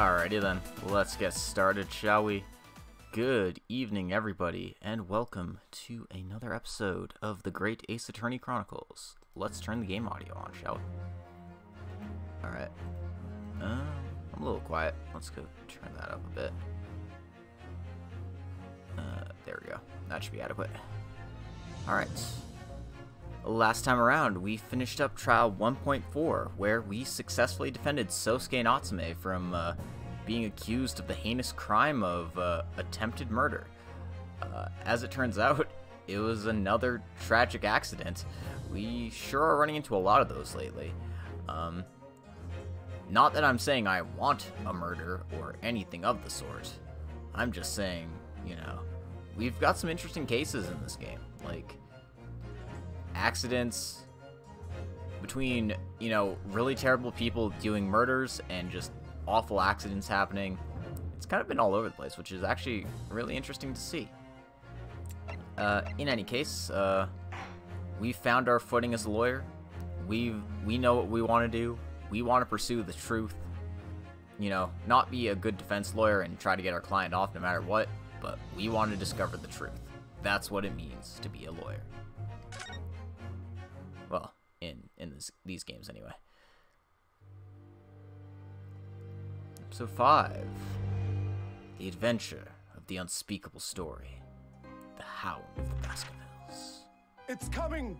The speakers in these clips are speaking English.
Alrighty then, let's get started, shall we? Good evening, everybody, and welcome to another episode of the Great Ace Attorney Chronicles. Let's turn the game audio on, shall we? Alright. Um, I'm a little quiet. Let's go turn that up a bit. Uh, there we go. That should be adequate. Alright. Last time around, we finished up Trial 1.4, where we successfully defended Sosuke Natsume from uh, being accused of the heinous crime of uh, attempted murder. Uh, as it turns out, it was another tragic accident. We sure are running into a lot of those lately. Um, not that I'm saying I want a murder or anything of the sort. I'm just saying, you know, we've got some interesting cases in this game. Like, accidents between, you know, really terrible people doing murders and just awful accidents happening. It's kind of been all over the place, which is actually really interesting to see. Uh, in any case, uh, we found our footing as a lawyer. We we know what we want to do. We want to pursue the truth. You know, not be a good defense lawyer and try to get our client off no matter what, but we want to discover the truth. That's what it means to be a lawyer. In in this, these games anyway. Episode 5 The Adventure of the Unspeakable Story The Hound of the Baskervilles. It's coming!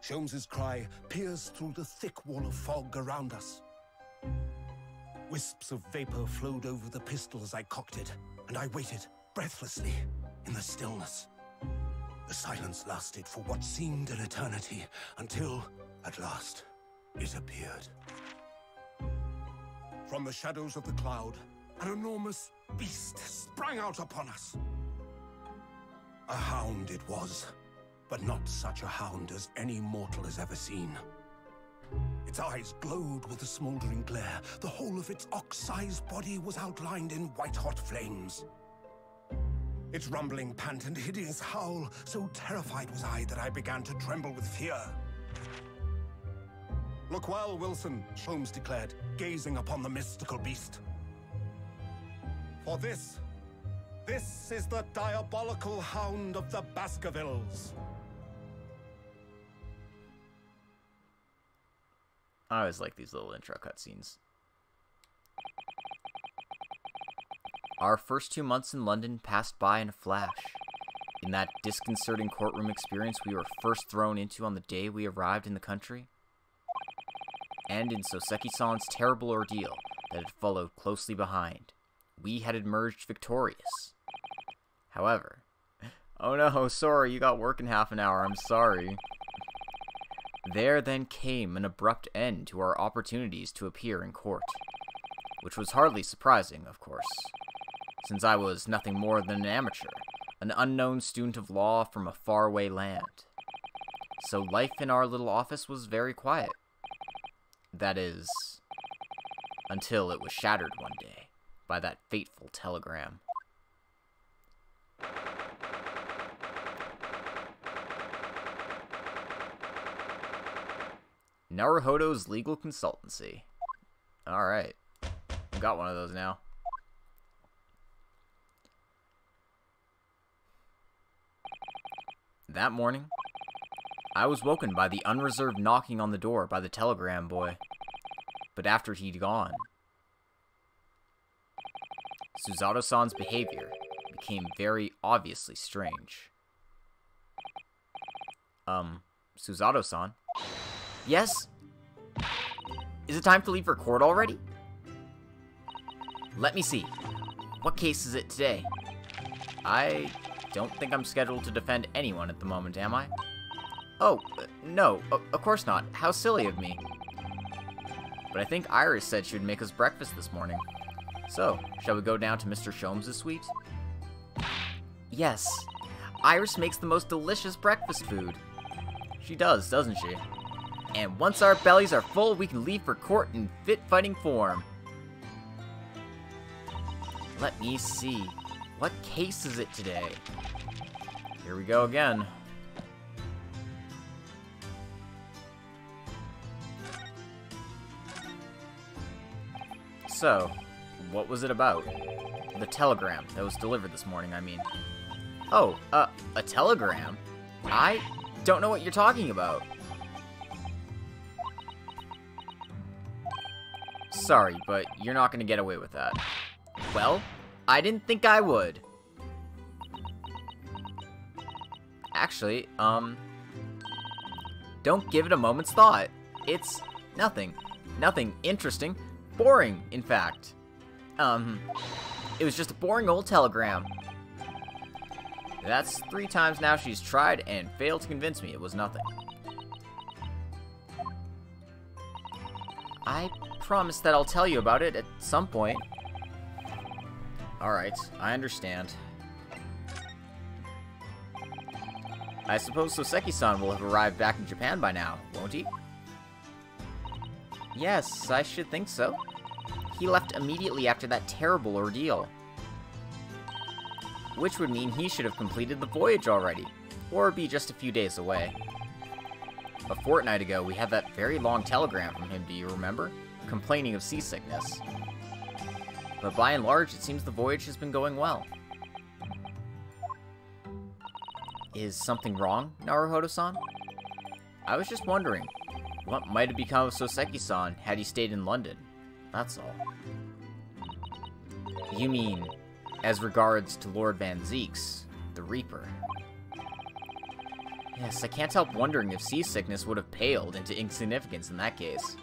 Sholmes's cry pierced through the thick wall of fog around us. Wisps of vapor flowed over the pistol as I cocked it, and I waited, breathlessly, in the stillness. The silence lasted for what seemed an eternity, until, at last, it appeared. From the shadows of the cloud, an enormous beast sprang out upon us. A hound it was, but not such a hound as any mortal has ever seen. Its eyes glowed with a smoldering glare. The whole of its ox-sized body was outlined in white-hot flames. Its rumbling pant and hideous howl, so terrified was I that I began to tremble with fear. Look well, Wilson, Sholmes declared, gazing upon the mystical beast. For this, this is the diabolical hound of the Baskervilles. I always like these little intro cutscenes. Our first two months in London passed by in a flash. In that disconcerting courtroom experience we were first thrown into on the day we arrived in the country, and in Soseki-san's terrible ordeal that had followed closely behind, we had emerged victorious. However, oh no, sorry, you got work in half an hour, I'm sorry. There then came an abrupt end to our opportunities to appear in court, which was hardly surprising, of course, since I was nothing more than an amateur, an unknown student of law from a faraway land. So life in our little office was very quiet. That is, until it was shattered one day by that fateful telegram. Naruhodo's Legal Consultancy. Alright. Got one of those now. That morning, I was woken by the unreserved knocking on the door by the telegram boy. But after he'd gone, Susato-san's behavior became very obviously strange. Um, Suzato-san? Yes? Is it time to leave for court already? Let me see. What case is it today? I don't think I'm scheduled to defend anyone at the moment, am I? Oh, uh, no, of course not. How silly of me. But I think Iris said she would make us breakfast this morning. So, shall we go down to Mr. Sholmes' suite? Yes. Iris makes the most delicious breakfast food. She does, doesn't she? And once our bellies are full, we can leave for court in fit fighting form. Let me see. What case is it today? Here we go again. So, what was it about? The telegram that was delivered this morning, I mean. Oh, uh, a telegram? I don't know what you're talking about. Sorry, but you're not gonna get away with that. Well, I didn't think I would. Actually, um... Don't give it a moment's thought. It's nothing. Nothing interesting. Boring, in fact. Um, it was just a boring old telegram. That's three times now she's tried and failed to convince me it was nothing. I promise that I'll tell you about it at some point. Alright, I understand. I suppose Soseki-san will have arrived back in Japan by now, won't he? Yes, I should think so. He left immediately after that terrible ordeal. Which would mean he should have completed the voyage already, or be just a few days away. A fortnight ago, we had that very long telegram from him, do you remember? Complaining of seasickness. But by and large, it seems the voyage has been going well. Is something wrong, Naruhodo-san? I was just wondering, what might have become of Soseki-san had he stayed in London? That's all. You mean, as regards to Lord Van Zieks, the Reaper? Yes, I can't help wondering if seasickness would have paled into insignificance in that case.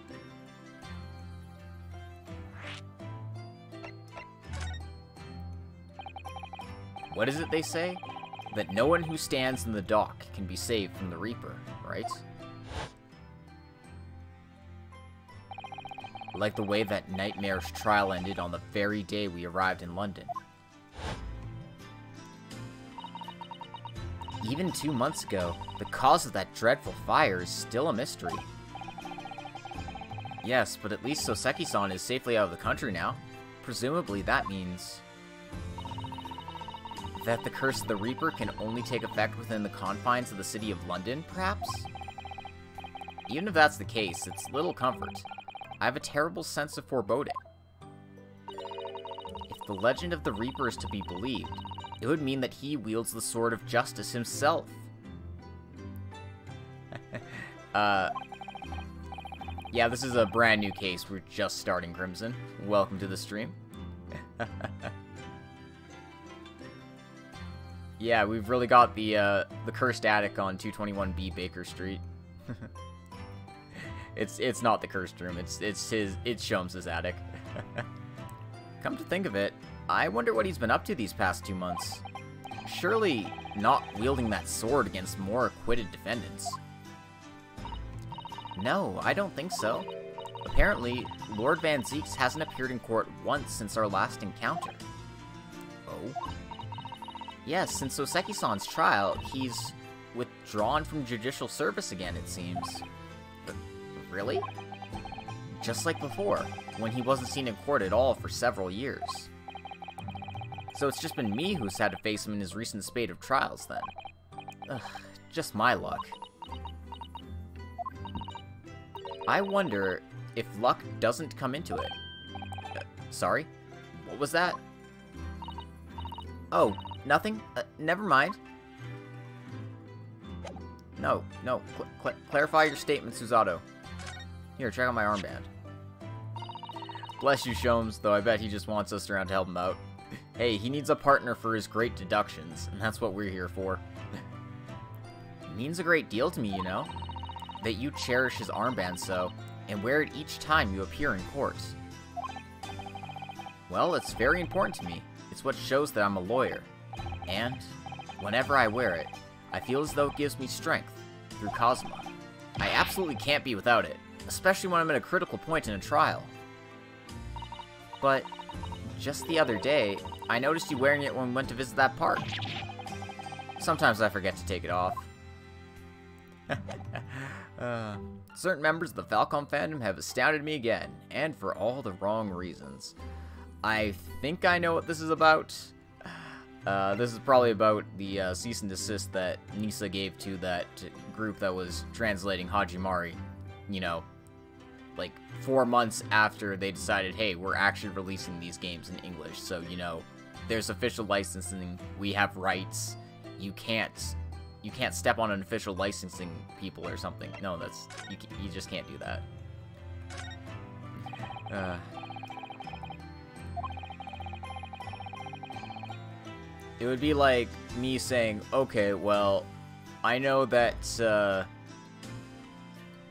What is it they say? That no one who stands in the dock can be saved from the Reaper, right? Like the way that Nightmare's trial ended on the very day we arrived in London. Even two months ago, the cause of that dreadful fire is still a mystery. Yes, but at least Soseki-san is safely out of the country now. Presumably that means... That the Curse of the Reaper can only take effect within the confines of the city of London, perhaps? Even if that's the case, it's little comfort. I have a terrible sense of foreboding. If the legend of the Reaper is to be believed, it would mean that he wields the Sword of Justice himself. uh, yeah, this is a brand new case. We're just starting Crimson. Welcome to the stream. yeah, we've really got the uh, the cursed attic on 221B Baker Street. it's it's not the cursed room. It's it's his it's Sholmes' attic. Come to think of it, I wonder what he's been up to these past two months. Surely not wielding that sword against more acquitted defendants. No, I don't think so. Apparently, Lord Van Zieks hasn't appeared in court once since our last encounter. Oh? Yes, since Soseki-san's trial, he's withdrawn from judicial service again, it seems. Really? Just like before, when he wasn't seen in court at all for several years. So it's just been me who's had to face him in his recent spate of trials, then. Ugh, just my luck. I wonder if luck doesn't come into it. Uh, sorry? What was that? Oh, nothing? Uh, never mind. No, no. Cl cl clarify your statement, Susato. Here, check out my armband. Bless you, Sholmes, though I bet he just wants us around to help him out. Hey, he needs a partner for his great deductions, and that's what we're here for. it means a great deal to me, you know? That you cherish his armband so, and wear it each time you appear in court. Well, it's very important to me. It's what shows that I'm a lawyer. And, whenever I wear it, I feel as though it gives me strength, through Kazuma. I absolutely can't be without it, especially when I'm at a critical point in a trial. But, just the other day, I noticed you wearing it when we went to visit that park. Sometimes I forget to take it off. uh, certain members of the Falcom fandom have astounded me again, and for all the wrong reasons. I think I know what this is about. Uh, this is probably about the uh, cease and desist that Nisa gave to that group that was translating Hajimari. You know, like four months after they decided, hey, we're actually releasing these games in English. So you know, there's official licensing. We have rights. You can't you can't step on an official licensing people or something. No, that's you you just can't do that. Uh, it would be like me saying, okay, well, I know that, uh,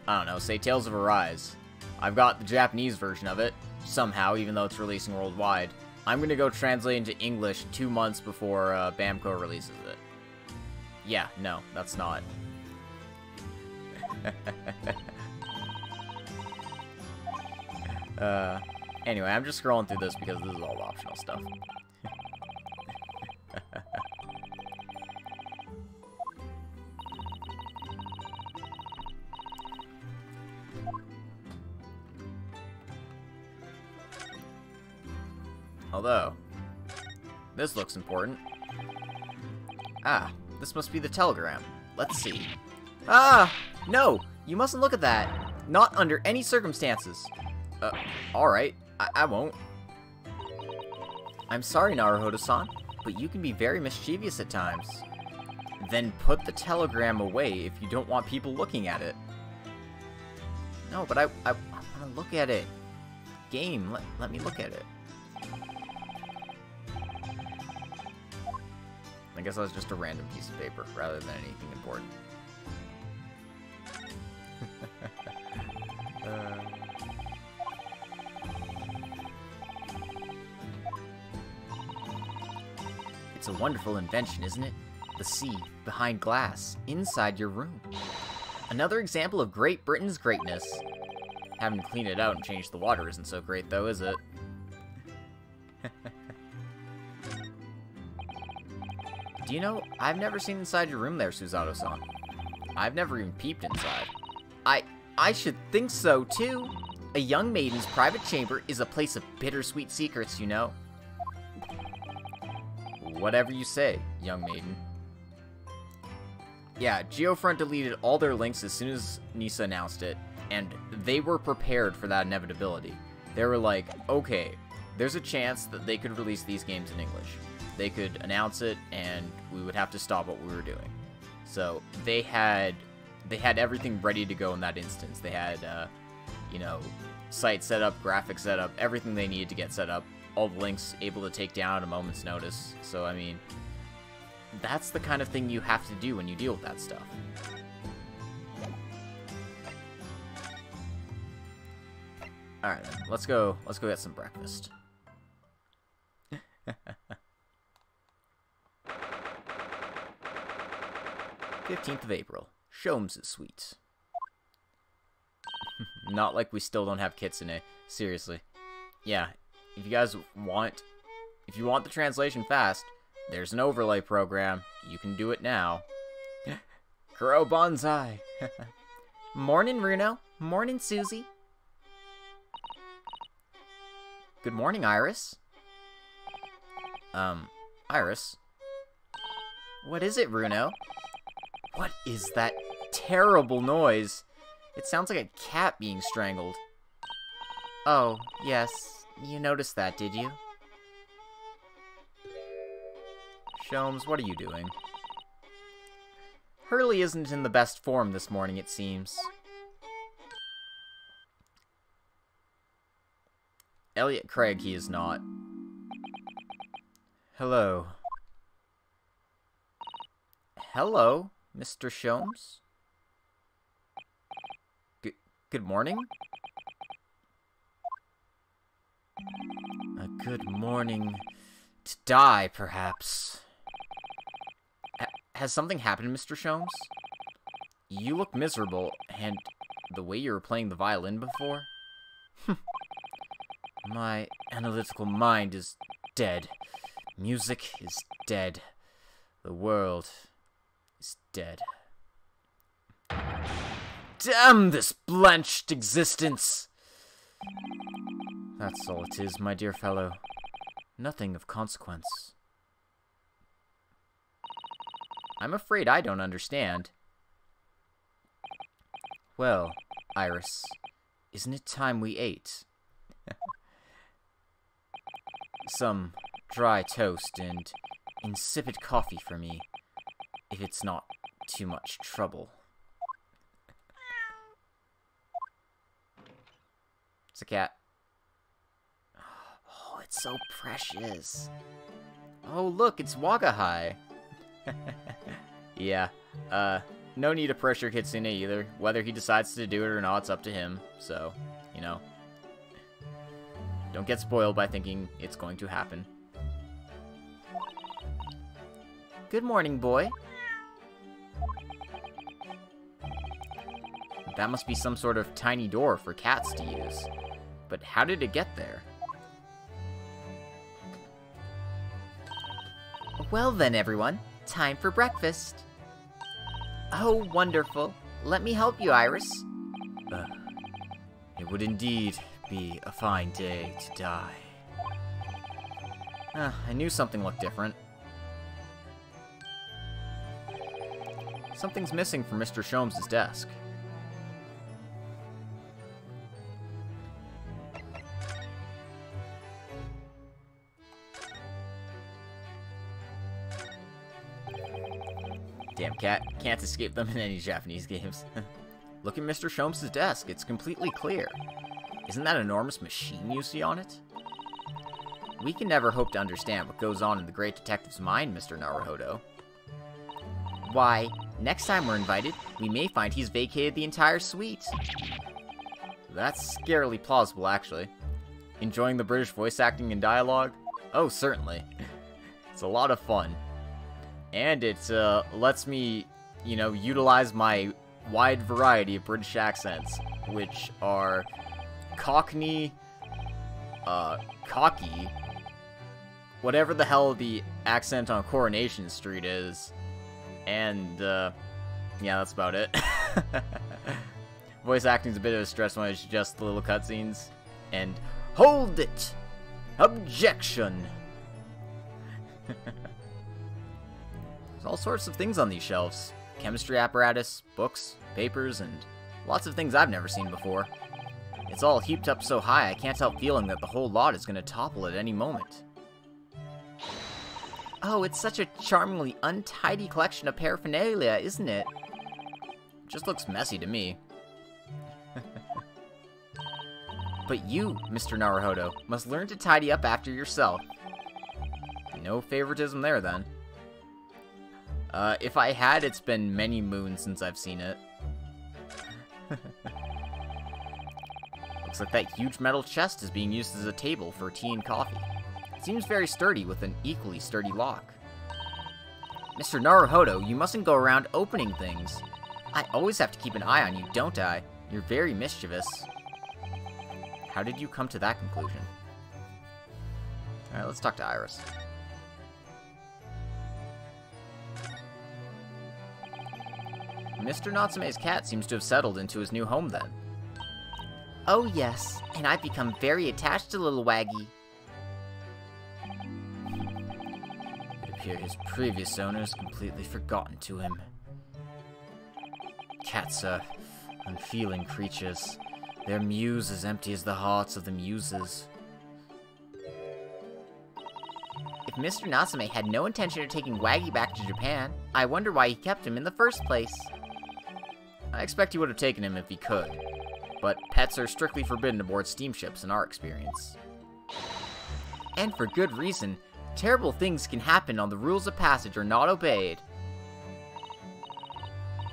I don't know, say Tales of Arise. I've got the Japanese version of it, somehow, even though it's releasing worldwide. I'm gonna go translate into English two months before uh, Bamco releases it. Yeah, no, that's not. uh, anyway, I'm just scrolling through this because this is all optional stuff. Although, this looks important. Ah, this must be the telegram. Let's see. Ah! No! You mustn't look at that! Not under any circumstances! Uh, alright. I, I won't. I'm sorry, Naruhodo-san, but you can be very mischievous at times. Then put the telegram away if you don't want people looking at it. No, but I, I, I want to look at it. Game, let, let me look at it. Guess that was just a random piece of paper rather than anything important. uh... It's a wonderful invention, isn't it? The sea, behind glass, inside your room. Another example of Great Britain's greatness. Having to clean it out and change the water isn't so great, though, is it? Do you know, I've never seen inside your room there, Susato-san. I've never even peeped inside. I, I should think so, too. A young maiden's private chamber is a place of bittersweet secrets, you know. Whatever you say, young maiden. Yeah, Geofront deleted all their links as soon as Nisa announced it, and they were prepared for that inevitability. They were like, okay, there's a chance that they could release these games in English they could announce it and we would have to stop what we were doing. So they had they had everything ready to go in that instance. They had uh, you know site set up, graphics set up, everything they needed to get set up. All the links able to take down at a moment's notice. So I mean, that's the kind of thing you have to do when you deal with that stuff. All right, let's go. Let's go get some breakfast. 15th of April. Sholmes' Sweets. Not like we still don't have kitsune. Seriously. Yeah, if you guys want... If you want the translation fast, there's an overlay program. You can do it now. Grow bonsai! morning, Runo. Morning, Susie. Good morning, Iris. Um, Iris? What is it, Runo? What is that terrible noise? It sounds like a cat being strangled. Oh, yes. You noticed that, did you? Sholmes, what are you doing? Hurley isn't in the best form this morning, it seems. Elliot Craig, he is not. Hello. Hello? Mr. Sholmes? G good morning? A good morning to die, perhaps. H has something happened, Mr. Sholmes? You look miserable, and the way you were playing the violin before? My analytical mind is dead. Music is dead. The world is dead. Damn this blanched existence! That's all it is, my dear fellow. Nothing of consequence. I'm afraid I don't understand. Well, Iris, isn't it time we ate? Some dry toast and insipid coffee for me, if it's not too much trouble. It's a cat. Oh, it's so precious. Oh, look, it's Wagahai. yeah, uh, no need to pressure Kitsune either. Whether he decides to do it or not, it's up to him. So, you know. Don't get spoiled by thinking it's going to happen. Good morning, boy. That must be some sort of tiny door for cats to use. But how did it get there? Well then, everyone. Time for breakfast. Oh, wonderful. Let me help you, Iris. Uh, it would indeed be a fine day to die. Uh, I knew something looked different. Something's missing from Mr. Sholmes' desk. Damn cat, can't escape them in any Japanese games. Look at Mr. Sholmes' desk, it's completely clear. Isn't that enormous machine you see on it? We can never hope to understand what goes on in the great detective's mind, Mr. Naruhodo. Why, next time we're invited, we may find he's vacated the entire suite. That's scarily plausible, actually. Enjoying the British voice acting and dialogue? Oh, certainly. it's a lot of fun. And it uh, lets me, you know, utilize my wide variety of British accents, which are Cockney, uh, cocky, whatever the hell the accent on Coronation Street is, and, uh, yeah, that's about it. Voice acting's a bit of a stress when it's just the little cutscenes, and hold it! Objection! There's all sorts of things on these shelves. Chemistry apparatus, books, papers, and lots of things I've never seen before. It's all heaped up so high I can't help feeling that the whole lot is going to topple at any moment. Oh, it's such a charmingly untidy collection of paraphernalia, isn't it? Just looks messy to me. but you, Mr. Naruhodo, must learn to tidy up after yourself. No favoritism there, then. Uh, if I had, it's been many moons since I've seen it. Looks like that huge metal chest is being used as a table for tea and coffee. Seems very sturdy with an equally sturdy lock. Mr. Naruhodo, you mustn't go around opening things. I always have to keep an eye on you, don't I? You're very mischievous. How did you come to that conclusion? Alright, let's talk to Iris. Mr. Natsume's cat seems to have settled into his new home then. Oh yes, and I've become very attached to little Waggy. It appears his previous owners completely forgotten to him. Cats are unfeeling creatures. Their mews as empty as the hearts of the muses. If Mr. Natsume had no intention of taking Waggy back to Japan, I wonder why he kept him in the first place. I expect he would have taken him if he could, but pets are strictly forbidden aboard steamships in our experience. And for good reason, terrible things can happen on the rules of passage are not obeyed.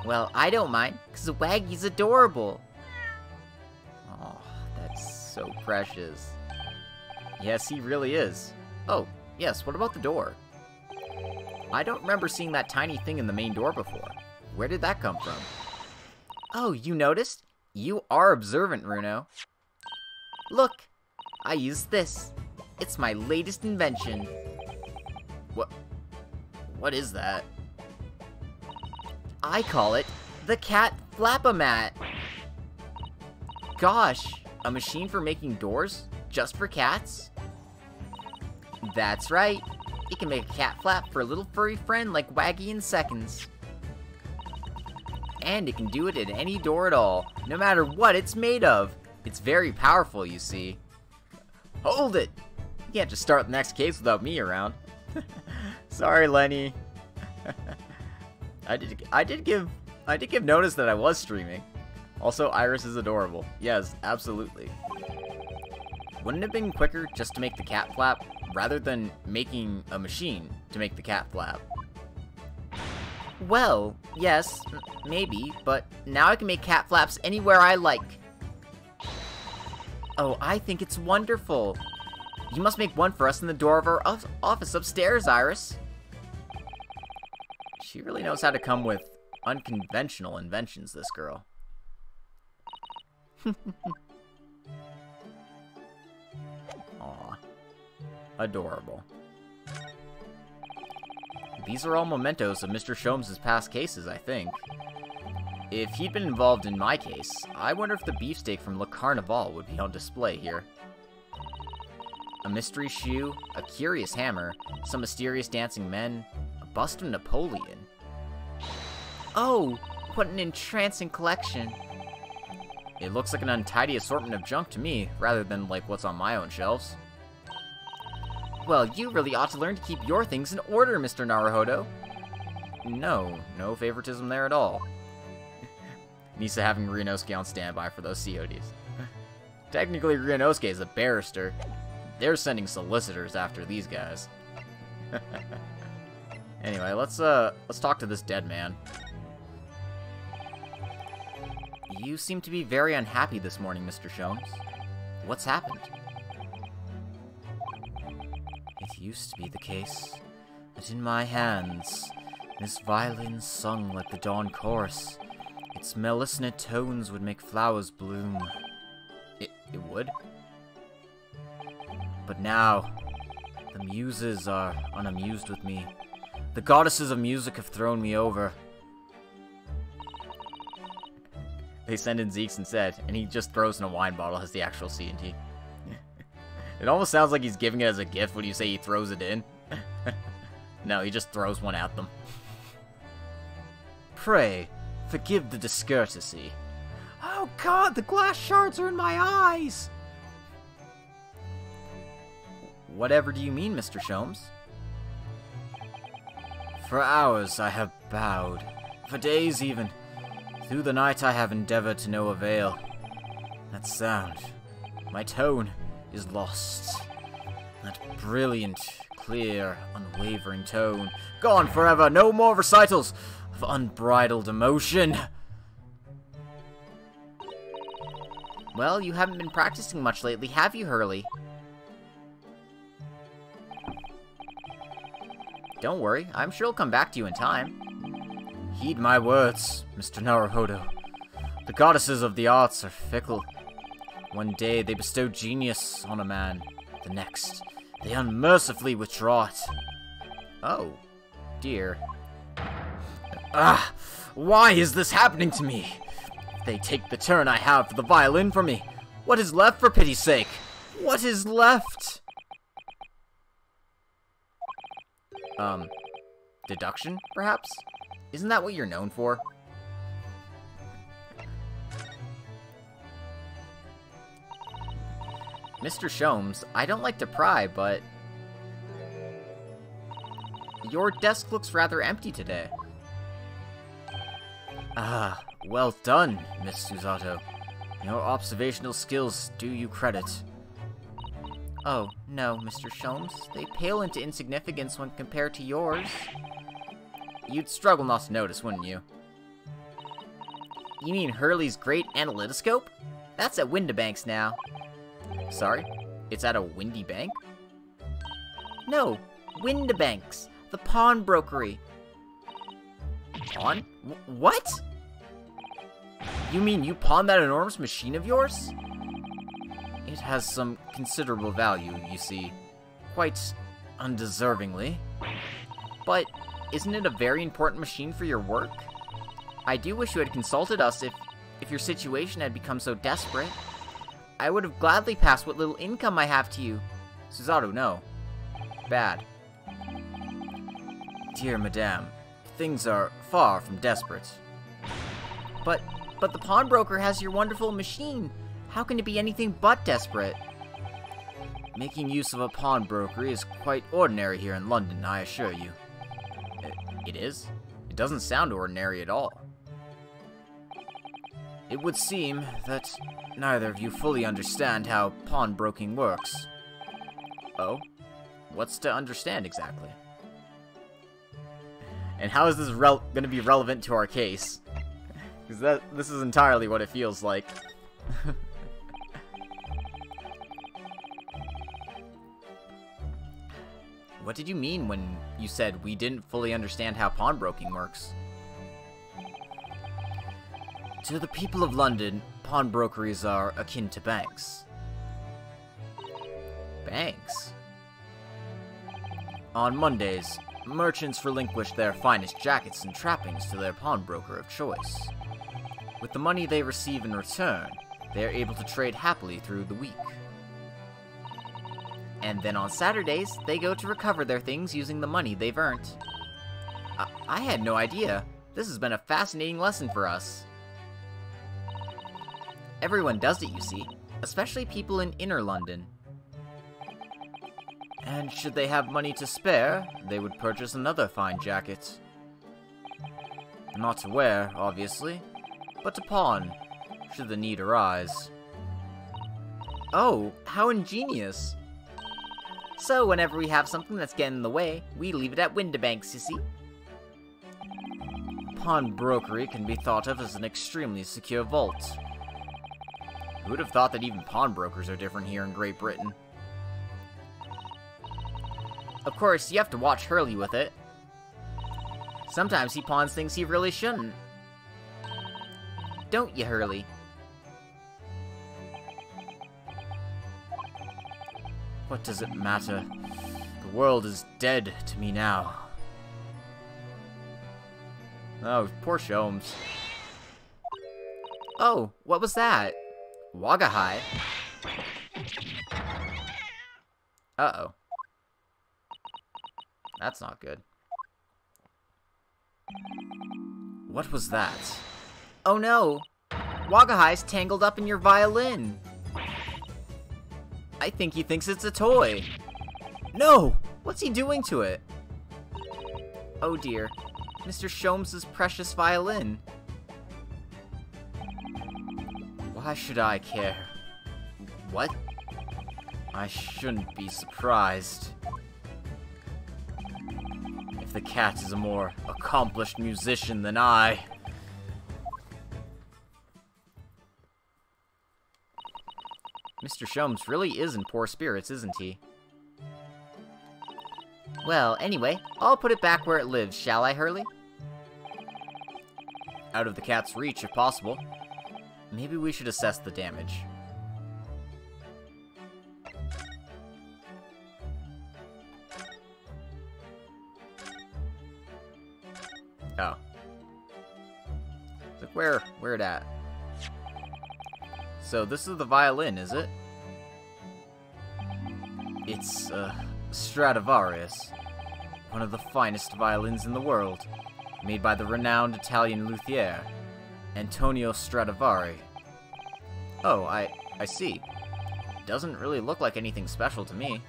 Well, I don't mind, because the Waggy's adorable. Oh, that's so precious. Yes, he really is. Oh, yes, what about the door? I don't remember seeing that tiny thing in the main door before. Where did that come from? Oh, you noticed? You are observant, Runo. Look, I used this. It's my latest invention. What? What is that? I call it the Cat Flapomat. Gosh, a machine for making doors? Just for cats? That's right. It can make a cat flap for a little furry friend like Waggy in seconds and it can do it at any door at all, no matter what it's made of. It's very powerful, you see. Hold it! You can't just start the next case without me around. Sorry, Lenny. I did I did give I did give notice that I was streaming. Also, Iris is adorable. Yes, absolutely. Wouldn't it have been quicker just to make the cat flap rather than making a machine to make the cat flap? Well, yes, maybe, but now I can make cat flaps anywhere I like. Oh, I think it's wonderful. You must make one for us in the door of our office upstairs, Iris. She really knows how to come with unconventional inventions, this girl. Aw. Adorable. These are all mementos of Mr. Sholmes' past cases, I think. If he'd been involved in my case, I wonder if the beefsteak from Le Carnival would be on display here. A mystery shoe, a curious hammer, some mysterious dancing men, a bust of Napoleon. Oh, what an entrancing collection. It looks like an untidy assortment of junk to me, rather than like what's on my own shelves. Well, you really ought to learn to keep your things in order, Mr. Naruhodo. No, no favoritism there at all. Nisa having Ryunosuke on standby for those CODs. Technically, Ryunosuke is a barrister. They're sending solicitors after these guys. anyway, let's uh let's talk to this dead man. You seem to be very unhappy this morning, Mr. Sholmes. What's happened? It used to be the case that in my hands, this violin sung like the dawn chorus. Its mellisonant tones would make flowers bloom. It, it would? But now, the muses are unamused with me. The goddesses of music have thrown me over. They send in Zeke's instead, and he just throws in a wine bottle as the actual C&D. it almost sounds like he's giving it as a gift when you say he throws it in. no, he just throws one at them. Pray, forgive the discourtesy. Oh god, the glass shards are in my eyes! Whatever do you mean, Mr. Sholmes? For hours I have bowed, for days even, through the night I have endeavored to no avail. That sound, my tone, is lost. That brilliant, clear, unwavering tone, gone forever, no more recitals of unbridled emotion. Well, you haven't been practicing much lately, have you, Hurley? Don't worry, I'm sure it'll come back to you in time. Heed my words, Mr. Naruhodo. The goddesses of the arts are fickle. One day they bestow genius on a man, the next they unmercifully withdraw it. Oh, dear. Ah, why is this happening to me? They take the turn I have for the violin from me. What is left for pity's sake? What is left? Um, deduction, perhaps? Isn't that what you're known for? Mr. Sholmes, I don't like to pry, but... Your desk looks rather empty today. Ah, well done, Miss Susato. Your observational skills do you credit. Oh, no, Mr. Sholmes. They pale into insignificance when compared to yours. You'd struggle not to notice, wouldn't you? You mean Hurley's great analytoscope? That's at Windibanks now. Sorry? It's at a windy bank? No, Windibanks, the pawnbrokery. Pawn? W what? You mean you pawned that enormous machine of yours? It has some considerable value, you see. Quite undeservingly. But isn't it a very important machine for your work? I do wish you had consulted us if, if your situation had become so desperate. I would have gladly passed what little income I have to you. Suzaru, no. Bad. Dear Madame, things are far from desperate. But, but the pawnbroker has your wonderful machine. How can it be anything but desperate? Making use of a pawnbrokery is quite ordinary here in London, I assure you. It, it is? It doesn't sound ordinary at all. It would seem that neither of you fully understand how pawnbroking works. Oh? What's to understand exactly? And how is this going to be relevant to our case? Because that this is entirely what it feels like. what did you mean when you said we didn't fully understand how pawnbroking works? To the people of London, pawnbrokeries are akin to banks. Banks? On Mondays, merchants relinquish their finest jackets and trappings to their pawnbroker of choice. With the money they receive in return, they are able to trade happily through the week. And then on Saturdays, they go to recover their things using the money they've earned. I, had no idea. This has been a fascinating lesson for us. Everyone does it, you see, especially people in inner London. And should they have money to spare, they would purchase another fine jacket. Not to wear, obviously, but to pawn, should the need arise. Oh, how ingenious! So whenever we have something that's getting in the way, we leave it at Windibank, sissy. Pawnbrokery can be thought of as an extremely secure vault. Who would have thought that even pawnbrokers are different here in Great Britain? Of course, you have to watch Hurley with it. Sometimes he pawns things he really shouldn't. Don't you, Hurley? What does it matter? The world is dead to me now. Oh, poor Sholmes. Oh, what was that? Wagahai? Uh-oh. That's not good. What was that? Oh no! Wagahai's tangled up in your violin! I think he thinks it's a toy! No! What's he doing to it? Oh dear. Mr. Sholmes' precious violin. Why should I care? What? I shouldn't be surprised If the cat is a more accomplished musician than I. Mr. Sholmes really is in poor spirits, isn't he? Well, anyway, I'll put it back where it lives, shall I, Hurley? Out of the cat's reach, if possible. Maybe we should assess the damage. Oh. Like, where, where it at? So this is the violin, is it? It's, uh, Stradivarius. One of the finest violins in the world. Made by the renowned Italian luthier, Antonio Stradivari. Oh, I, I see. Doesn't really look like anything special to me.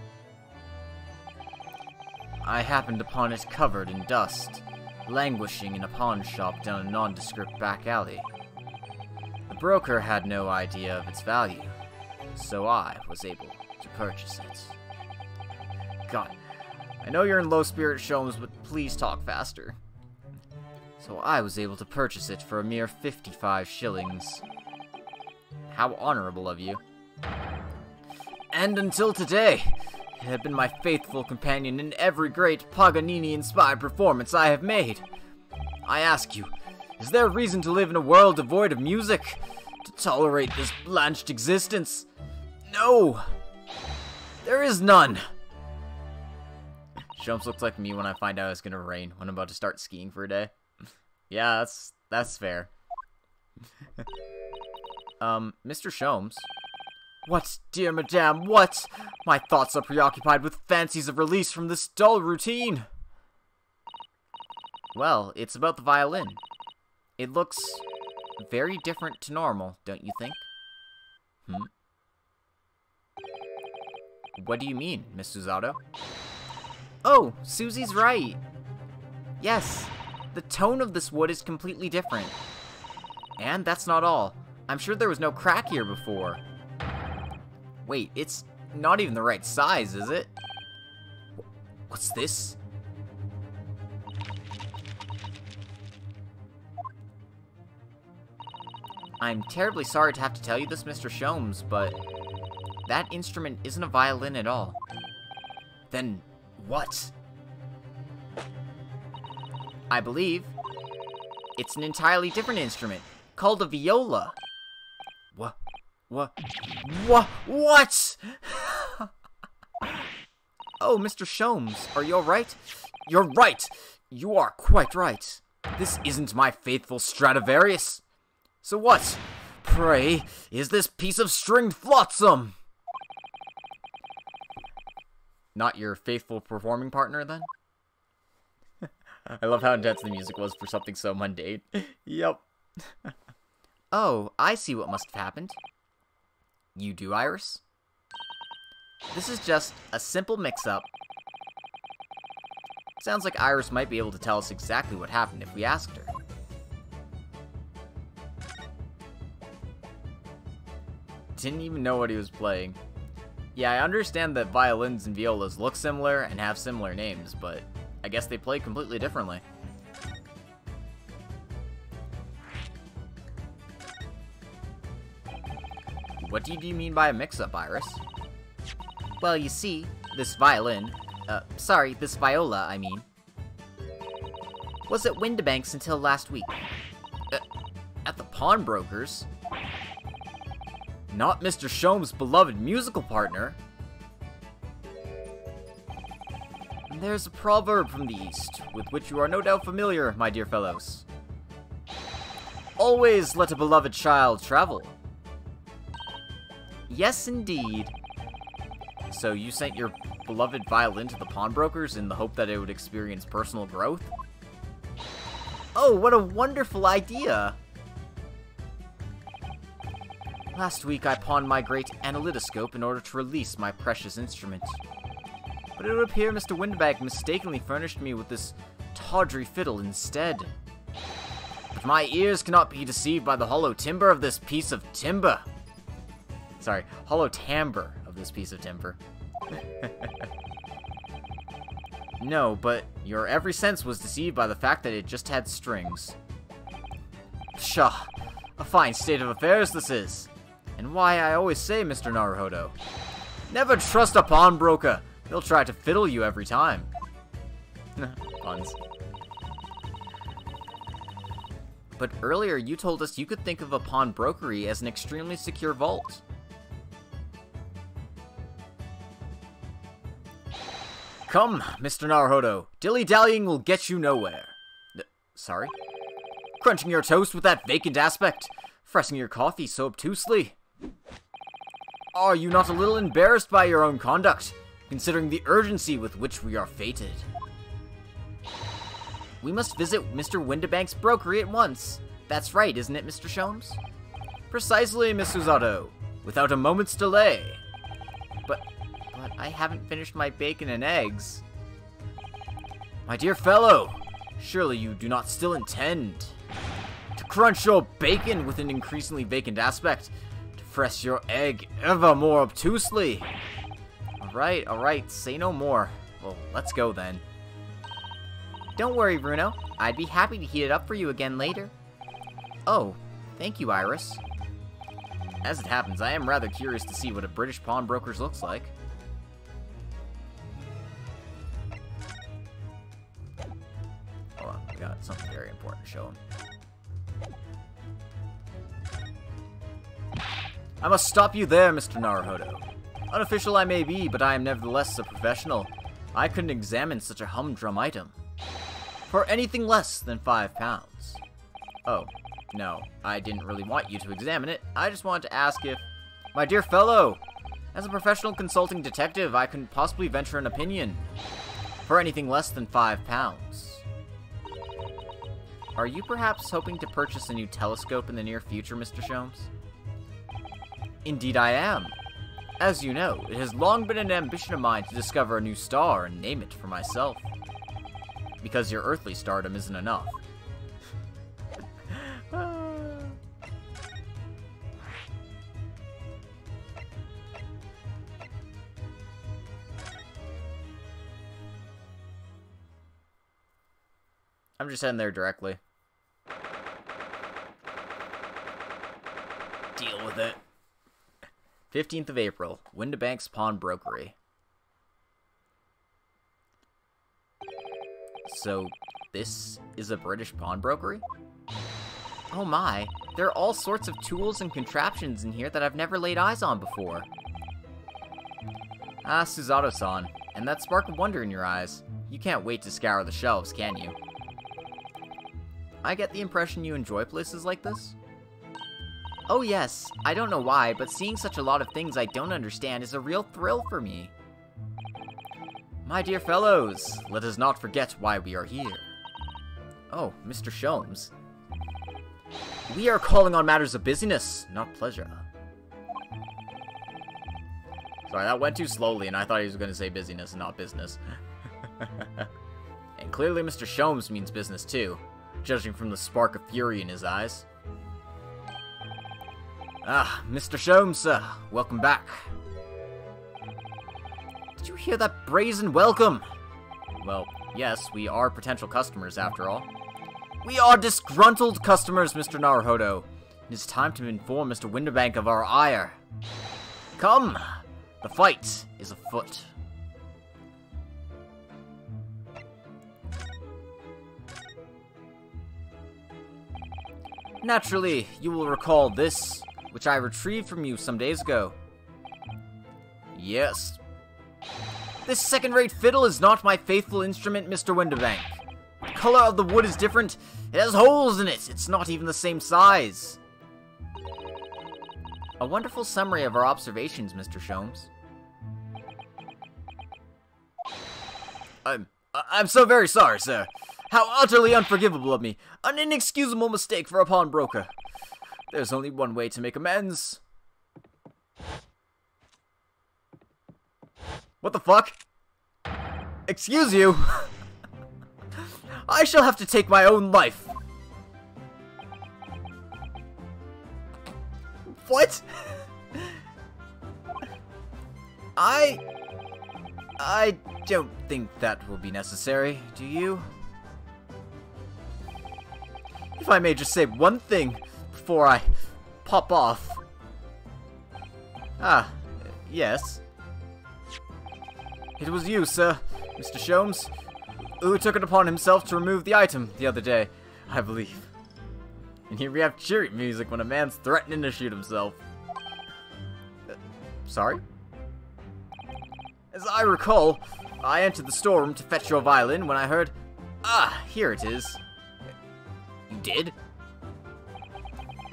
I happened upon it covered in dust, languishing in a pawn shop down a nondescript back alley. Broker had no idea of its value, so I was able to purchase it. God, I know you're in low spirit, Sholmes, but please talk faster. So I was able to purchase it for a mere 55 shillings. How honorable of you. And until today, it had been my faithful companion in every great Paganini-inspired performance I have made. I ask you, is there a reason to live in a world devoid of music? To tolerate this blanched existence? No! There is none! Sholmes looks like me when I find out it's gonna rain when I'm about to start skiing for a day. yeah, that's that's fair. um, Mr. Sholmes. What, dear madame, what? My thoughts are preoccupied with fancies of release from this dull routine. Well, it's about the violin. It looks very different to normal, don't you think? Hmm? What do you mean, Miss Susato? Oh, Susie's right. Yes, the tone of this wood is completely different. And that's not all. I'm sure there was no crack here before. Wait, it's not even the right size, is it? What's this? I'm terribly sorry to have to tell you this, Mr. Sholmes, but that instrument isn't a violin at all. Then what? I believe it's an entirely different instrument called a viola. What? What? What? What? oh, Mr. Sholmes, are you alright? You're right! You are quite right. This isn't my faithful Stradivarius. So what, pray, is this piece of stringed flotsam? Not your faithful performing partner, then? I love how intense the music was for something so mundane. yep. oh, I see what must have happened. You do, Iris? This is just a simple mix-up. Sounds like Iris might be able to tell us exactly what happened if we asked her. Didn't even know what he was playing. Yeah, I understand that violins and violas look similar and have similar names, but I guess they play completely differently. What do you mean by a mix-up, Iris? Well, you see, this violin, uh, sorry, this viola, I mean, was at Windibanks until last week. Uh, at the pawnbroker's? Not Mr. Sholmes' beloved musical partner. And there's a proverb from the East, with which you are no doubt familiar, my dear fellows. Always let a beloved child travel. Yes, indeed. So you sent your beloved violin to the pawnbrokers in the hope that it would experience personal growth? Oh, what a wonderful idea! Last week I pawned my great analytoscope in order to release my precious instrument. But it would appear Mr. Windbag mistakenly furnished me with this tawdry fiddle instead. But my ears cannot be deceived by the hollow timber of this piece of timber. Sorry, hollow timbre of this piece of timber. no, but your every sense was deceived by the fact that it just had strings. Pshaw, a fine state of affairs this is. And why I always say, Mr. Naruhodo, never trust a pawnbroker. They'll try to fiddle you every time. Puns. But earlier you told us you could think of a pawnbrokery as an extremely secure vault. Come, Mr. Naruhodo. Dilly-dallying will get you nowhere. Uh, sorry? Crunching your toast with that vacant aspect? Pressing your coffee so obtusely? Are you not a little embarrassed by your own conduct, considering the urgency with which we are fated? We must visit Mr. Windibank's brokery at once. That's right, isn't it, Mr. Sholmes? Precisely, Miss Susato. Without a moment's delay. But, but I haven't finished my bacon and eggs. My dear fellow, surely you do not still intend to crunch your bacon with an increasingly vacant aspect press your egg ever more obtusely. Alright, alright, say no more. Well, let's go then. Don't worry, Bruno. I'd be happy to heat it up for you again later. Oh, thank you, Iris. As it happens, I am rather curious to see what a British pawnbroker's looks like. Hold on, we got something very important to show him. I must stop you there, Mr. Naruhodo. Unofficial I may be, but I am nevertheless a professional. I couldn't examine such a humdrum item. For anything less than five pounds. Oh, no, I didn't really want you to examine it. I just wanted to ask if... My dear fellow! As a professional consulting detective, I couldn't possibly venture an opinion. For anything less than five pounds. Are you perhaps hoping to purchase a new telescope in the near future, Mr. Sholmes? Indeed I am. As you know, it has long been an ambition of mine to discover a new star and name it for myself. Because your earthly stardom isn't enough. I'm just heading there directly. Deal with it. 15th of April, Windibank's Pawnbrokery. So, this is a British pawnbrokery? Oh my, there are all sorts of tools and contraptions in here that I've never laid eyes on before. Ah, Susato-san, and that spark of wonder in your eyes. You can't wait to scour the shelves, can you? I get the impression you enjoy places like this? Oh yes, I don't know why, but seeing such a lot of things I don't understand is a real thrill for me. My dear fellows, let us not forget why we are here. Oh, Mr. Sholmes. We are calling on matters of business, not pleasure. Sorry, that went too slowly, and I thought he was going to say busyness and not business. and clearly Mr. Sholmes means business too, judging from the spark of fury in his eyes. Ah, Mr. Sholmes, sir. Welcome back. Did you hear that brazen welcome? Well, yes, we are potential customers after all. We are disgruntled customers, Mr. Naruhodo. It is time to inform Mr. Windibank of our ire. Come! The fight is afoot. Naturally, you will recall this, which I retrieved from you some days ago. Yes. This second-rate fiddle is not my faithful instrument, Mr. Windibank. The color of the wood is different. It has holes in it. It's not even the same size. A wonderful summary of our observations, Mr. Sholmes. I'm... I'm so very sorry, sir. How utterly unforgivable of me. An inexcusable mistake for a pawnbroker. There's only one way to make amends. What the fuck? Excuse you? I shall have to take my own life. What? I... I don't think that will be necessary, do you? If I may just say one thing before I pop off. Ah, yes. It was you, sir, Mr. Sholmes, who took it upon himself to remove the item the other day, I believe. And here we have cheery music when a man's threatening to shoot himself. Uh, sorry? As I recall, I entered the storeroom to fetch your violin when I heard... Ah, here it is. You did?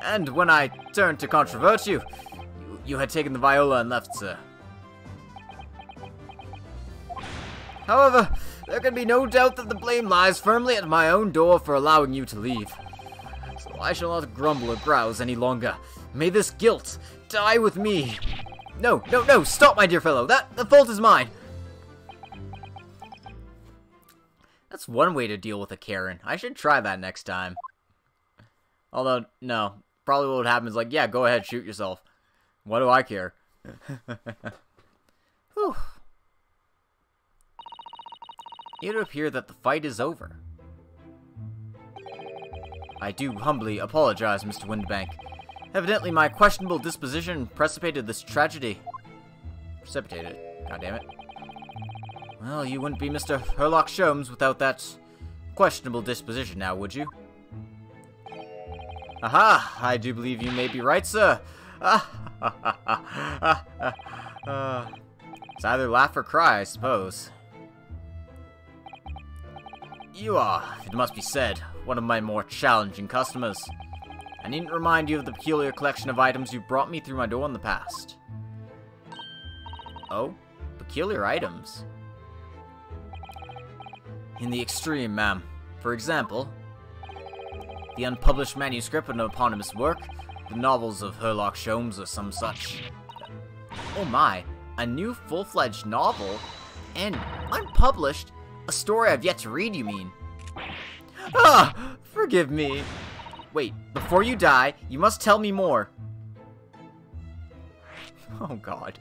And when I turned to controvert you, you, you had taken the viola and left, sir. However, there can be no doubt that the blame lies firmly at my own door for allowing you to leave. So I shall not grumble or grouse any longer. May this guilt die with me. No, no, no, stop, my dear fellow. That the fault is mine. That's one way to deal with a Karen. I should try that next time. Although, no. Probably what would happen is like, yeah, go ahead, shoot yourself. What do I care? Whew. It would appear that the fight is over. I do humbly apologize, Mr. Windbank. Evidently, my questionable disposition precipitated this tragedy. Precipitated it. God damn it. Well, you wouldn't be Mr. Herlock Sholmes without that questionable disposition now, would you? Aha! I do believe you may be right, sir. It's either laugh or cry, I suppose. You are, it must be said, one of my more challenging customers. I needn't remind you of the peculiar collection of items you brought me through my door in the past. Oh? Peculiar items? In the extreme, ma'am. For example, the unpublished manuscript of an eponymous work, the novels of Herlock Sholmes or some such. Oh my, a new full-fledged novel? And unpublished? A story I've yet to read, you mean? Ah! Forgive me. Wait, before you die, you must tell me more. Oh god.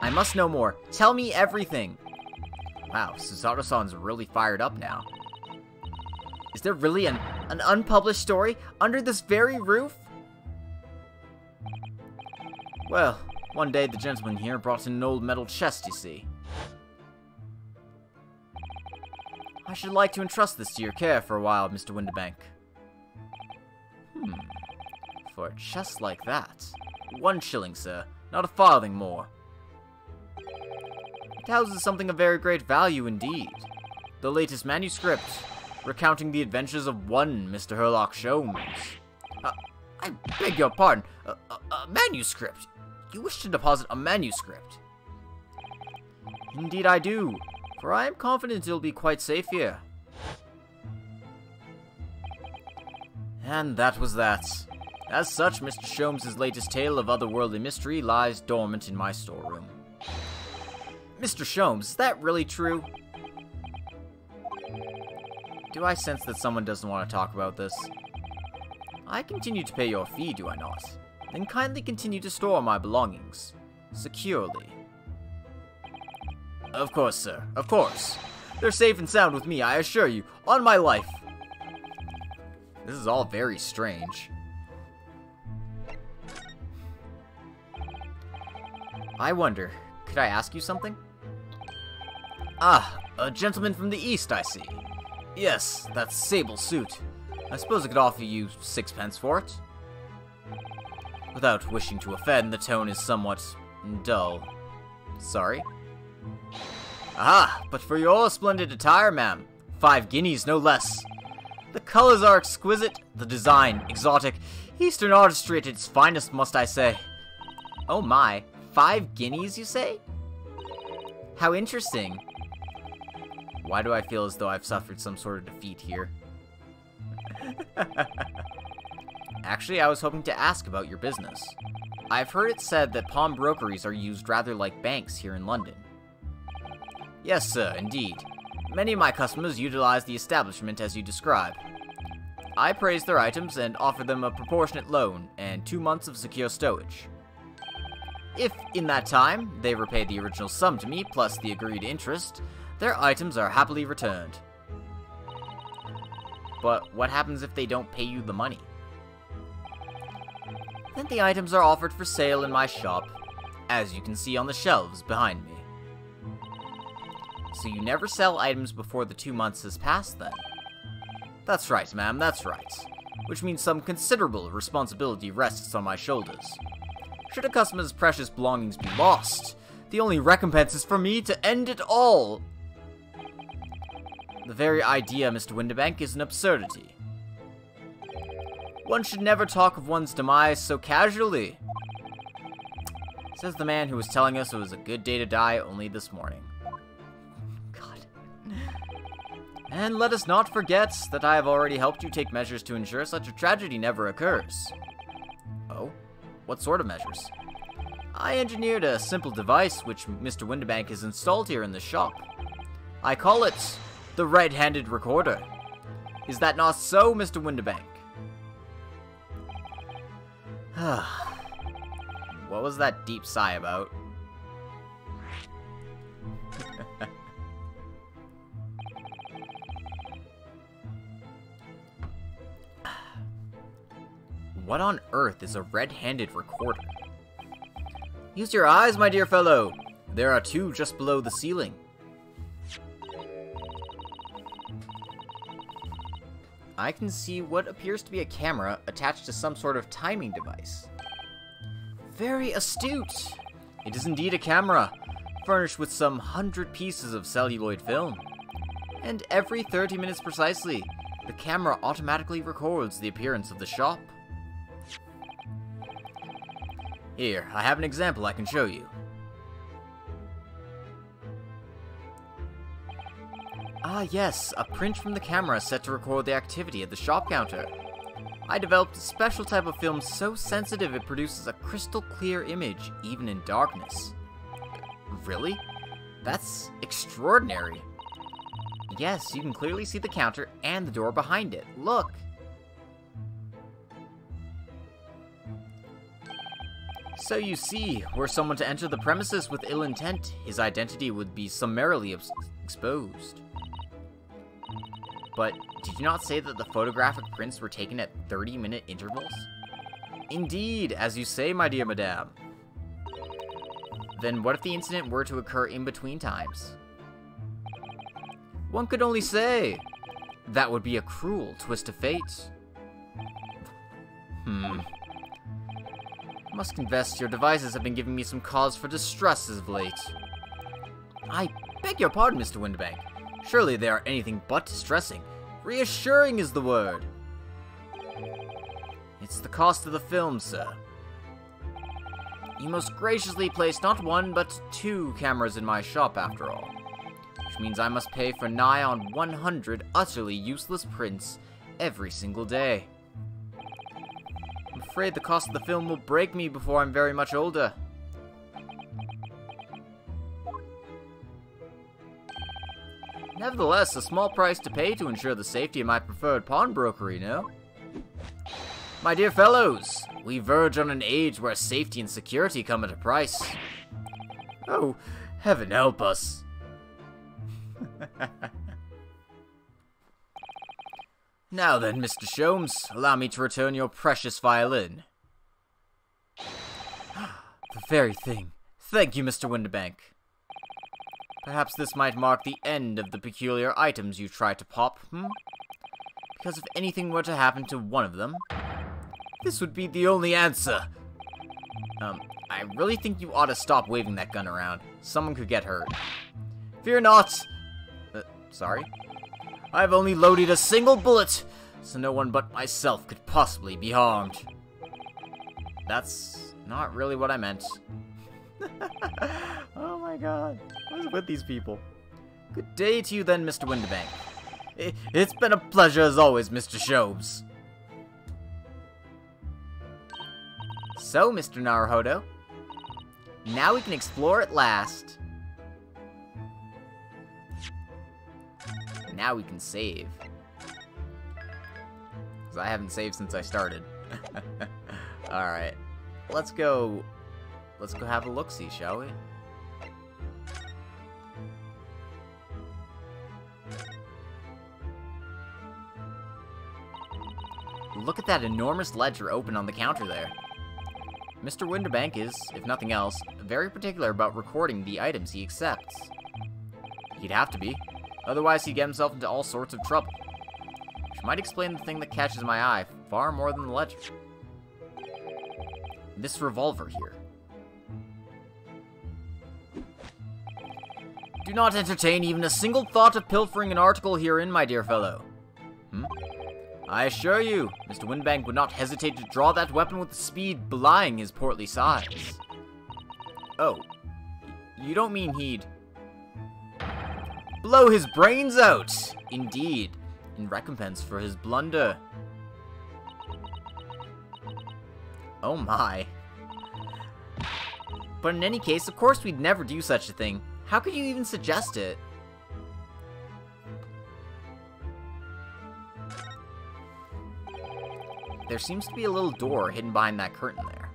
I must know more. Tell me everything. Wow, Susato-san's really fired up now. Is there really an, an unpublished story under this very roof? Well, one day the gentleman here brought in an old metal chest, you see. I should like to entrust this to your care for a while, Mr. Windibank. Hmm. For a chest like that. One shilling, sir. Not a farthing more. It houses something of very great value indeed. The latest manuscript, recounting the adventures of one Mr. Herlock Sholmes. Uh, I beg your pardon. A, a, a manuscript? You wish to deposit a manuscript? Indeed I do, for I am confident it'll be quite safe here. And that was that. As such, Mr. Sholmes' latest tale of otherworldly mystery lies dormant in my storeroom. Mr. Sholmes, is that really true? Do I sense that someone doesn't want to talk about this? I continue to pay your fee, do I not? Then kindly continue to store my belongings. Securely. Of course, sir. Of course. They're safe and sound with me, I assure you. On my life. This is all very strange. I wonder, could I ask you something? Ah, a gentleman from the east, I see. Yes, that sable suit. I suppose I could offer you sixpence for it. Without wishing to offend, the tone is somewhat dull. Sorry. Ah, but for your splendid attire, ma'am. Five guineas, no less. The colors are exquisite, the design exotic. Eastern artistry at its finest, must I say. Oh my, five guineas, you say? How interesting. Why do I feel as though I've suffered some sort of defeat here? Actually, I was hoping to ask about your business. I've heard it said that pawnbrokeries are used rather like banks here in London. Yes, sir, indeed. Many of my customers utilize the establishment as you describe. I praise their items and offer them a proportionate loan and two months of secure stowage. If, in that time, they repay the original sum to me plus the agreed interest, their items are happily returned. But what happens if they don't pay you the money? Then the items are offered for sale in my shop, as you can see on the shelves behind me. So you never sell items before the two months has passed, then? That's right, ma'am, that's right. Which means some considerable responsibility rests on my shoulders. Should a customer's precious belongings be lost, the only recompense is for me to end it all! The very idea, Mr. Windibank, is an absurdity. One should never talk of one's demise so casually. Says the man who was telling us it was a good day to die only this morning. God. And let us not forget that I have already helped you take measures to ensure such a tragedy never occurs. Oh? What sort of measures? I engineered a simple device which Mr. Windibank has installed here in the shop. I call it the red-handed recorder. Is that not so, Mr. Windibank? what was that deep sigh about? what on earth is a red-handed recorder? Use your eyes, my dear fellow! There are two just below the ceiling. I can see what appears to be a camera attached to some sort of timing device. Very astute! It is indeed a camera, furnished with some hundred pieces of celluloid film. And every 30 minutes precisely, the camera automatically records the appearance of the shop. Here, I have an example I can show you. Ah, yes, a print from the camera set to record the activity at the shop counter. I developed a special type of film so sensitive it produces a crystal clear image, even in darkness. Really? That's extraordinary. Yes, you can clearly see the counter and the door behind it. Look! So you see, were someone to enter the premises with ill intent, his identity would be summarily exposed. But did you not say that the photographic prints were taken at 30-minute intervals? Indeed, as you say, my dear madame. Then what if the incident were to occur in between times? One could only say. That would be a cruel twist of fate. Hmm. Must confess, your devices have been giving me some cause for distress as of late. I beg your pardon, Mr. Windibank. Surely they are anything but distressing. Reassuring is the word. It's the cost of the film, sir. You most graciously placed not one, but two cameras in my shop, after all. Which means I must pay for nigh on 100 utterly useless prints every single day. I'm afraid the cost of the film will break me before I'm very much older. Nevertheless, a small price to pay to ensure the safety of my preferred pawnbroker, you know? My dear fellows, we verge on an age where safety and security come at a price. Oh, heaven help us. now then, Mr. Sholmes, allow me to return your precious violin. the very thing. Thank you, Mr. Windibank. Perhaps this might mark the end of the peculiar items you try to pop, hmm? Because if anything were to happen to one of them, this would be the only answer. Um, I really think you ought to stop waving that gun around. Someone could get hurt. Fear not! Uh, sorry? I've only loaded a single bullet, so no one but myself could possibly be harmed. That's not really what I meant. oh my god. What is with these people? Good day to you then, Mr. Windibank. It's been a pleasure as always, Mr. Sholmes. So, Mr. Naruhodo, now we can explore at last. Now we can save. Because I haven't saved since I started. Alright. Let's go... Let's go have a look-see, shall we? Look at that enormous ledger open on the counter there. Mr. Windibank is, if nothing else, very particular about recording the items he accepts. He'd have to be, otherwise he'd get himself into all sorts of trouble. Which might explain the thing that catches my eye far more than the ledger. This revolver here. Do not entertain even a single thought of pilfering an article herein, my dear fellow. Hmm? I assure you, Mr. Windibank would not hesitate to draw that weapon with the speed belying his portly size. Oh, you don't mean he'd... Blow his brains out! Indeed, in recompense for his blunder. Oh my. But in any case, of course we'd never do such a thing. How could you even suggest it? There seems to be a little door hidden behind that curtain there.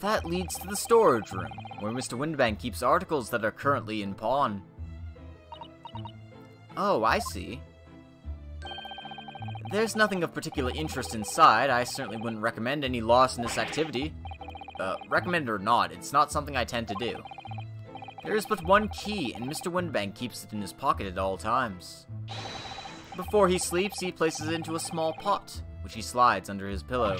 That leads to the storage room, where Mr. Windibank keeps articles that are currently in pawn. Oh, I see. There's nothing of particular interest inside. I certainly wouldn't recommend any loss in this activity. Uh, recommend or not, it's not something I tend to do. There is but one key, and Mr. Windibank keeps it in his pocket at all times. Before he sleeps, he places it into a small pot, which he slides under his pillow.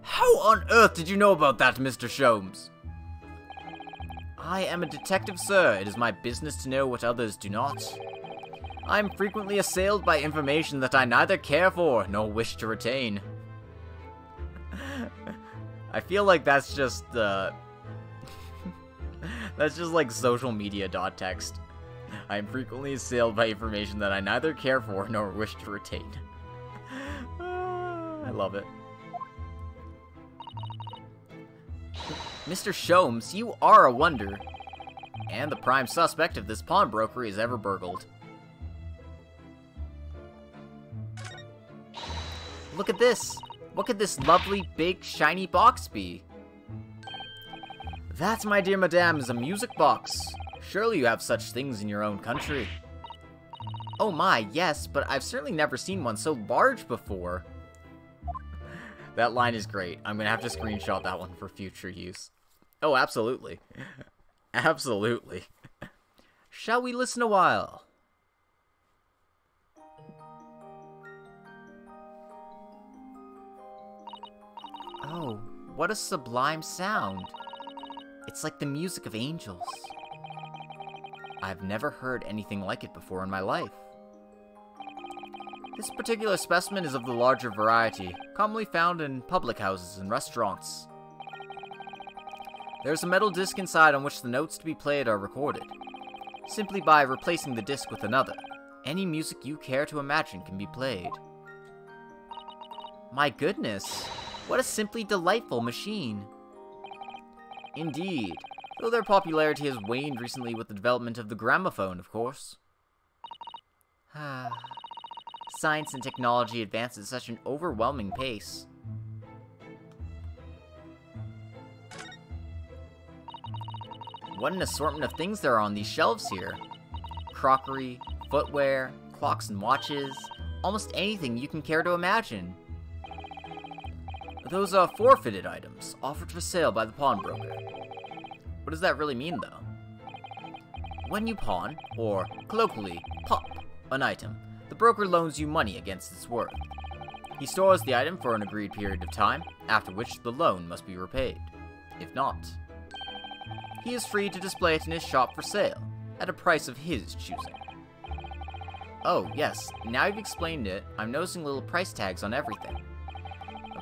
How on earth did you know about that, Mr. Sholmes? I am a detective, sir. It is my business to know what others do not. I am frequently assailed by information that I neither care for nor wish to retain. I feel like that's just, uh... that's just like social media dot text. I am frequently assailed by information that I neither care for nor wish to retain. I love it. Mr. Sholmes, you are a wonder. And the prime suspect of this pawnbrokery is ever burgled. Look at this! What could this lovely, big, shiny box be? That, my dear madame, is a music box. Surely you have such things in your own country. Oh my, yes, but I've certainly never seen one so large before. that line is great. I'm gonna have to screenshot that one for future use. Oh, absolutely. absolutely. Shall we listen a while? Oh, what a sublime sound. It's like the music of angels. I've never heard anything like it before in my life. This particular specimen is of the larger variety, commonly found in public houses and restaurants. There's a metal disc inside on which the notes to be played are recorded. Simply by replacing the disc with another, any music you care to imagine can be played. My goodness, what a simply delightful machine. Indeed, though their popularity has waned recently with the development of the gramophone, of course. Science and technology advance at such an overwhelming pace. What an assortment of things there are on these shelves here. Crockery, footwear, clocks and watches, almost anything you can care to imagine. Those are forfeited items, offered for sale by the pawnbroker. What does that really mean, though? When you pawn, or colloquially, pop, an item, the broker loans you money against its worth. He stores the item for an agreed period of time, after which the loan must be repaid. If not, he is free to display it in his shop for sale, at a price of his choosing. Oh, yes, now you've explained it, I'm noticing little price tags on everything.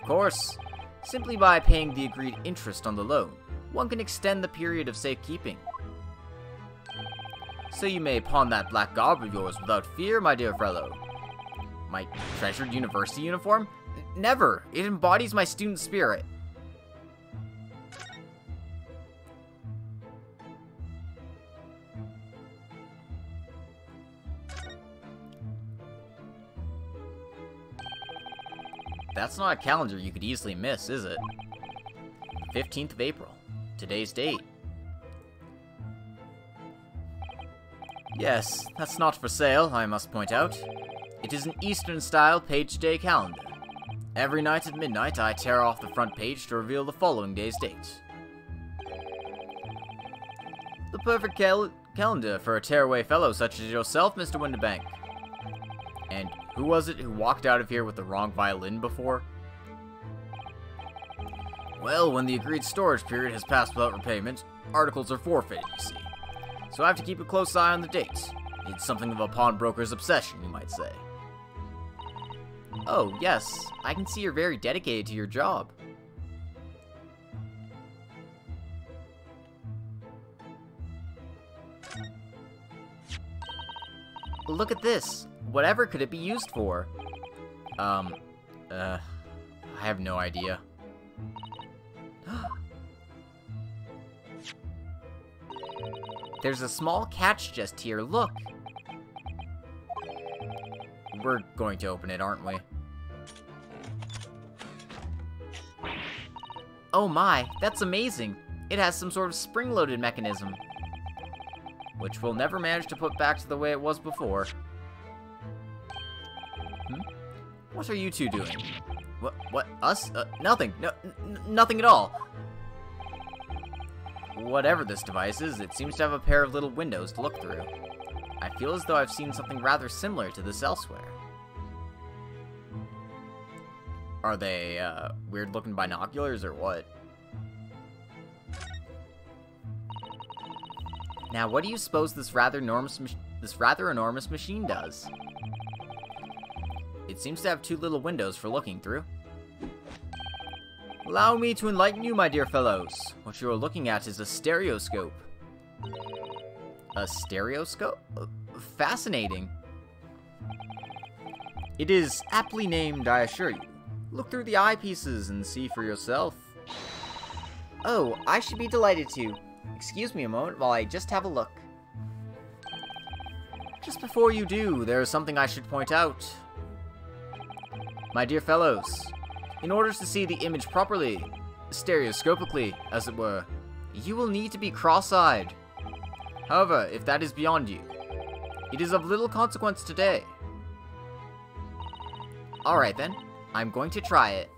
Of course, simply by paying the agreed interest on the loan, one can extend the period of safekeeping. So you may pawn that black garb of yours without fear, my dear fellow. My treasured university uniform? Never! It embodies my student spirit. That's not a calendar you could easily miss, is it? 15th of April. Today's date. Yes, that's not for sale, I must point out. It is an Eastern-style page-day calendar. Every night at midnight, I tear off the front page to reveal the following day's date. The perfect cal calendar for a tearaway fellow such as yourself, Mr. Windibank. And who was it who walked out of here with the wrong violin before? Well, when the agreed storage period has passed without repayment, articles are forfeited, you see. So I have to keep a close eye on the dates. It's something of a pawnbroker's obsession, you might say. Oh, yes. I can see you're very dedicated to your job. Look at this. Whatever could it be used for? Um, uh, I have no idea. There's a small catch just here, look! We're going to open it, aren't we? Oh my, that's amazing! It has some sort of spring-loaded mechanism. Which we'll never manage to put back to the way it was before. What are you two doing? What? What? Us? Uh, nothing. No, nothing at all. Whatever this device is, it seems to have a pair of little windows to look through. I feel as though I've seen something rather similar to this elsewhere. Are they, uh, weird-looking binoculars or what? Now, what do you suppose this rather enormous this rather enormous machine does? It seems to have two little windows for looking through. Allow me to enlighten you, my dear fellows. What you are looking at is a stereoscope. A stereoscope? Fascinating. It is aptly named, I assure you. Look through the eyepieces and see for yourself. Oh, I should be delighted to. Excuse me a moment while I just have a look. Just before you do, there is something I should point out. My dear fellows, in order to see the image properly, stereoscopically, as it were, you will need to be cross-eyed. However, if that is beyond you, it is of little consequence today. Alright then, I'm going to try it.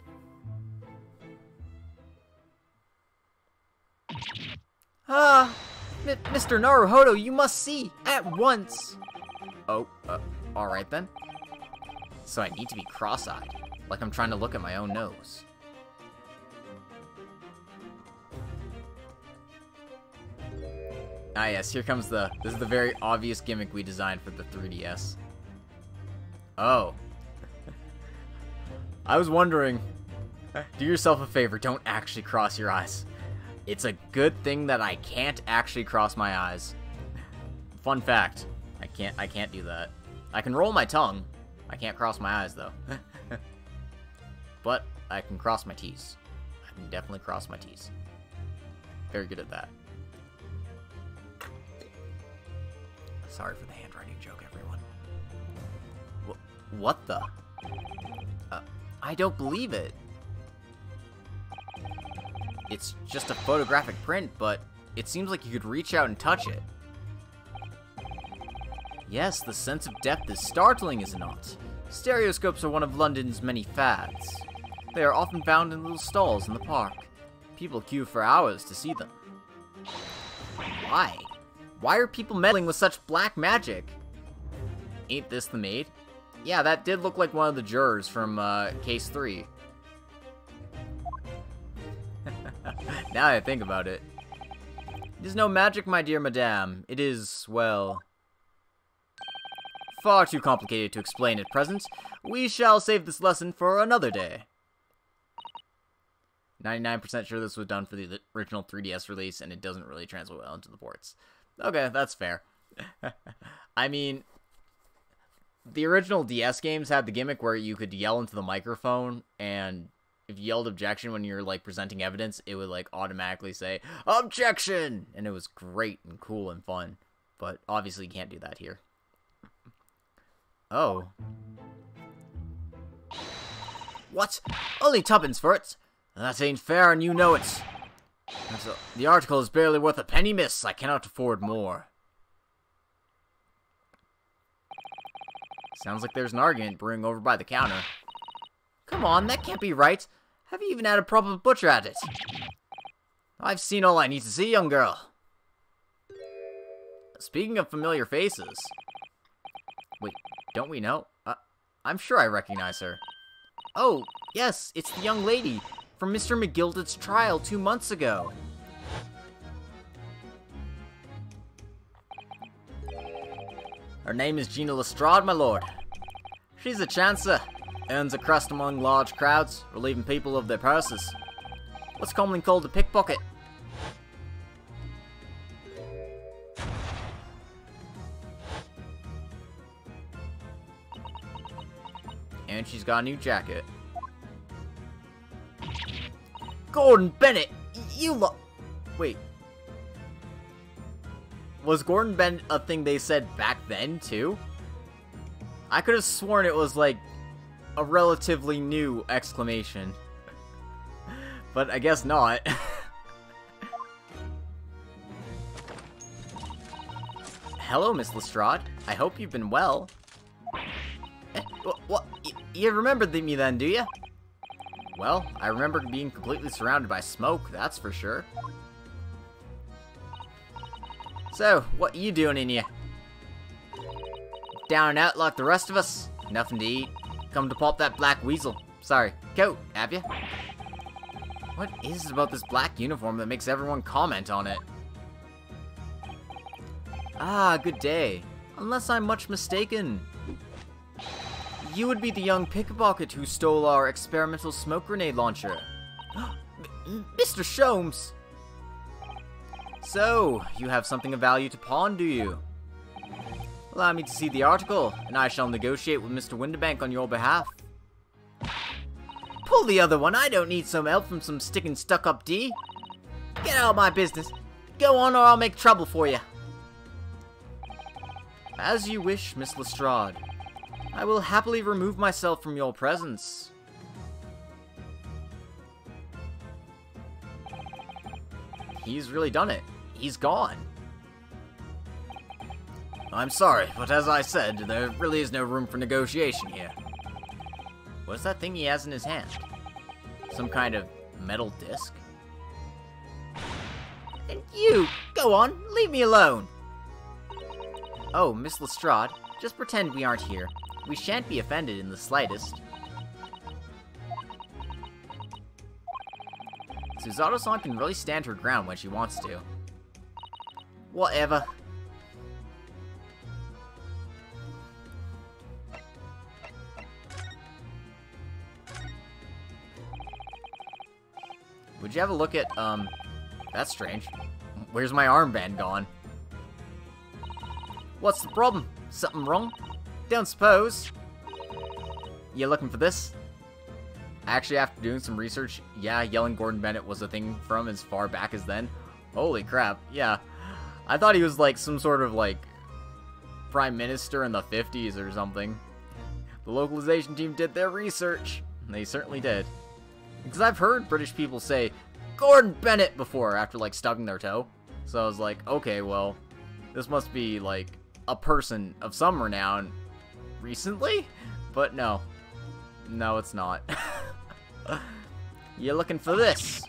Ah! M Mr. Naruhodo, you must see! At once! Oh, uh, alright then. So I need to be cross-eyed, like I'm trying to look at my own nose. Ah yes, here comes the, this is the very obvious gimmick we designed for the 3DS. Oh. I was wondering, do yourself a favor, don't actually cross your eyes. It's a good thing that I can't actually cross my eyes. Fun fact, I can't I can't do that. I can roll my tongue. I can't cross my eyes though. but I can cross my T's. I can definitely cross my T's. Very good at that. Sorry for the handwriting joke, everyone. Wh what the? Uh, I don't believe it. It's just a photographic print, but it seems like you could reach out and touch it. Yes, the sense of depth is startling, is it not? Stereoscopes are one of London's many fads. They are often found in little stalls in the park. People queue for hours to see them. Why? Why are people meddling with such black magic? Ain't this the maid? Yeah, that did look like one of the jurors from uh, Case 3. now I think about it. It is no magic, my dear madame. It is, well... Far too complicated to explain at present. We shall save this lesson for another day. 99% sure this was done for the original 3DS release, and it doesn't really translate well into the ports. Okay, that's fair. I mean, the original DS games had the gimmick where you could yell into the microphone, and if you yelled objection when you're like presenting evidence, it would like automatically say objection, and it was great and cool and fun. But obviously, you can't do that here. Oh. What? Only tuppence for it? That ain't fair, and you know it. A, the article is barely worth a penny, miss. I cannot afford more. Sounds like there's an argument brewing over by the counter. Come on, that can't be right. Have you even had a proper butcher at it? I've seen all I need to see, young girl. Speaking of familiar faces... Wait, don't we know? Uh, I'm sure I recognize her. Oh, yes, it's the young lady from Mr. McGilded's trial two months ago. Her name is Gina Lestrade, my lord. She's a chancer, earns a crust among large crowds, relieving people of their purses. What's commonly called a pickpocket. And she's got a new jacket. Gordon Bennett, you look. Wait. Was Gordon Bennett a thing they said back then, too? I could have sworn it was, like, a relatively new exclamation. but I guess not. Hello, Miss Lestrade. I hope you've been well. Eh, what? You remembered me then, do you? Well, I remember being completely surrounded by smoke, that's for sure. So, what you doing in here? Down and out like the rest of us? Nothing to eat? Come to pop that black weasel. Sorry, coat, have you? What is it about this black uniform that makes everyone comment on it? Ah, good day. Unless I'm much mistaken, you would be the young pickpocket who stole our experimental smoke grenade launcher. Mr. Sholmes! So, you have something of value to pawn, do you? Allow me to see the article, and I shall negotiate with Mr. Windibank on your behalf. Pull the other one, I don't need some help from some sticking stuck-up D. Get out of my business. Go on or I'll make trouble for you. As you wish, Miss Lestrade. I will happily remove myself from your presence. He's really done it. He's gone. I'm sorry, but as I said, there really is no room for negotiation here. What's that thing he has in his hand? Some kind of metal disc? And you! Go on, leave me alone! Oh, Miss Lestrade, just pretend we aren't here. We shan't be offended in the slightest. Susato-san can really stand her ground when she wants to. Whatever. Would you have a look at, um... That's strange. Where's my armband gone? What's the problem? Something wrong? Don't suppose. You looking for this? Actually, after doing some research, yeah, yelling Gordon Bennett was a thing from as far back as then. Holy crap, yeah. I thought he was like some sort of like prime minister in the 50s or something. The localization team did their research. They certainly did. Because I've heard British people say Gordon Bennett before after like stubbing their toe. So I was like, okay, well, this must be like a person of some renown recently? But no. No, it's not. You're looking for this.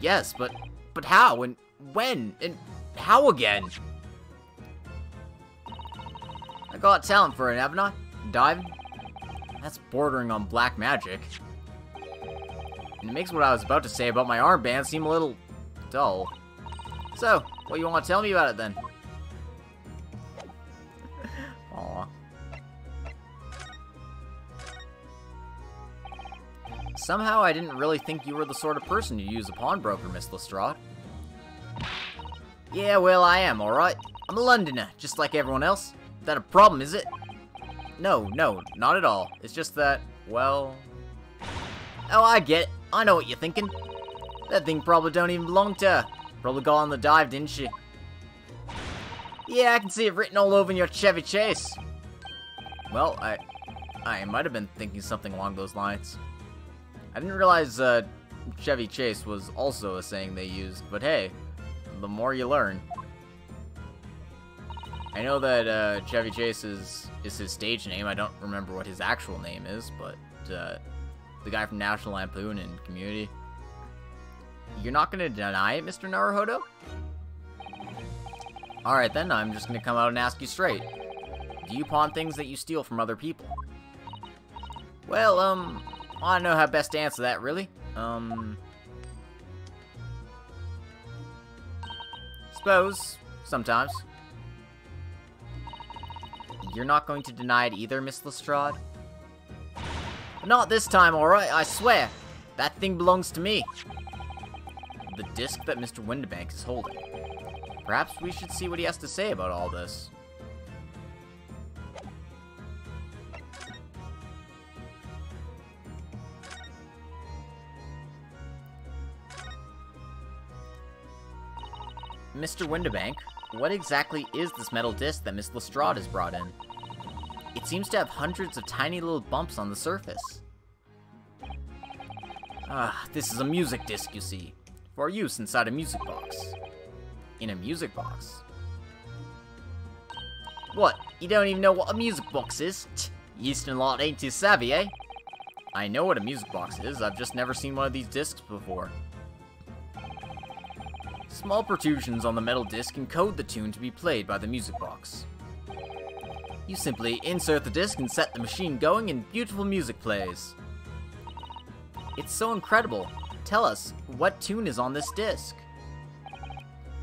Yes, but but how and when and how again? I got talent for it, haven't I? Diving? That's bordering on black magic. And it makes what I was about to say about my armband seem a little dull. So, what you want to tell me about it then? Somehow I didn't really think you were the sort of person to use a pawnbroker, Miss Lestrade. Yeah, well, I am, alright. I'm a Londoner, just like everyone else. That a problem, is it? No, no, not at all. It's just that, well... Oh, I get it. I know what you're thinking. That thing probably don't even belong to her. Probably got on the dive, didn't she? Yeah, I can see it written all over your Chevy Chase. Well, I... I might have been thinking something along those lines. I didn't realize uh, Chevy Chase was also a saying they used, but hey, the more you learn. I know that uh, Chevy Chase is, is his stage name. I don't remember what his actual name is, but uh, the guy from National Lampoon and Community. You're not going to deny it, Mr. Naruhodo? Alright then, I'm just going to come out and ask you straight. Do you pawn things that you steal from other people? Well, um, I don't know how best to answer that, really. Um... Suppose, sometimes. You're not going to deny it either, Miss Lestrade? Not this time, alright, I swear. That thing belongs to me. The disc that Mr. Windibank is holding. Perhaps we should see what he has to say about all this. Mr. Windibank, what exactly is this metal disc that Miss Lestrade has brought in? It seems to have hundreds of tiny little bumps on the surface. Ah, this is a music disc, you see, for use inside a music box. In a music box. What, you don't even know what a music box is? Tch, Eastern lot ain't too savvy, eh? I know what a music box is, I've just never seen one of these discs before. Small protrusions on the metal disc encode the tune to be played by the music box. You simply insert the disc and set the machine going and beautiful music plays. It's so incredible. Tell us, what tune is on this disc?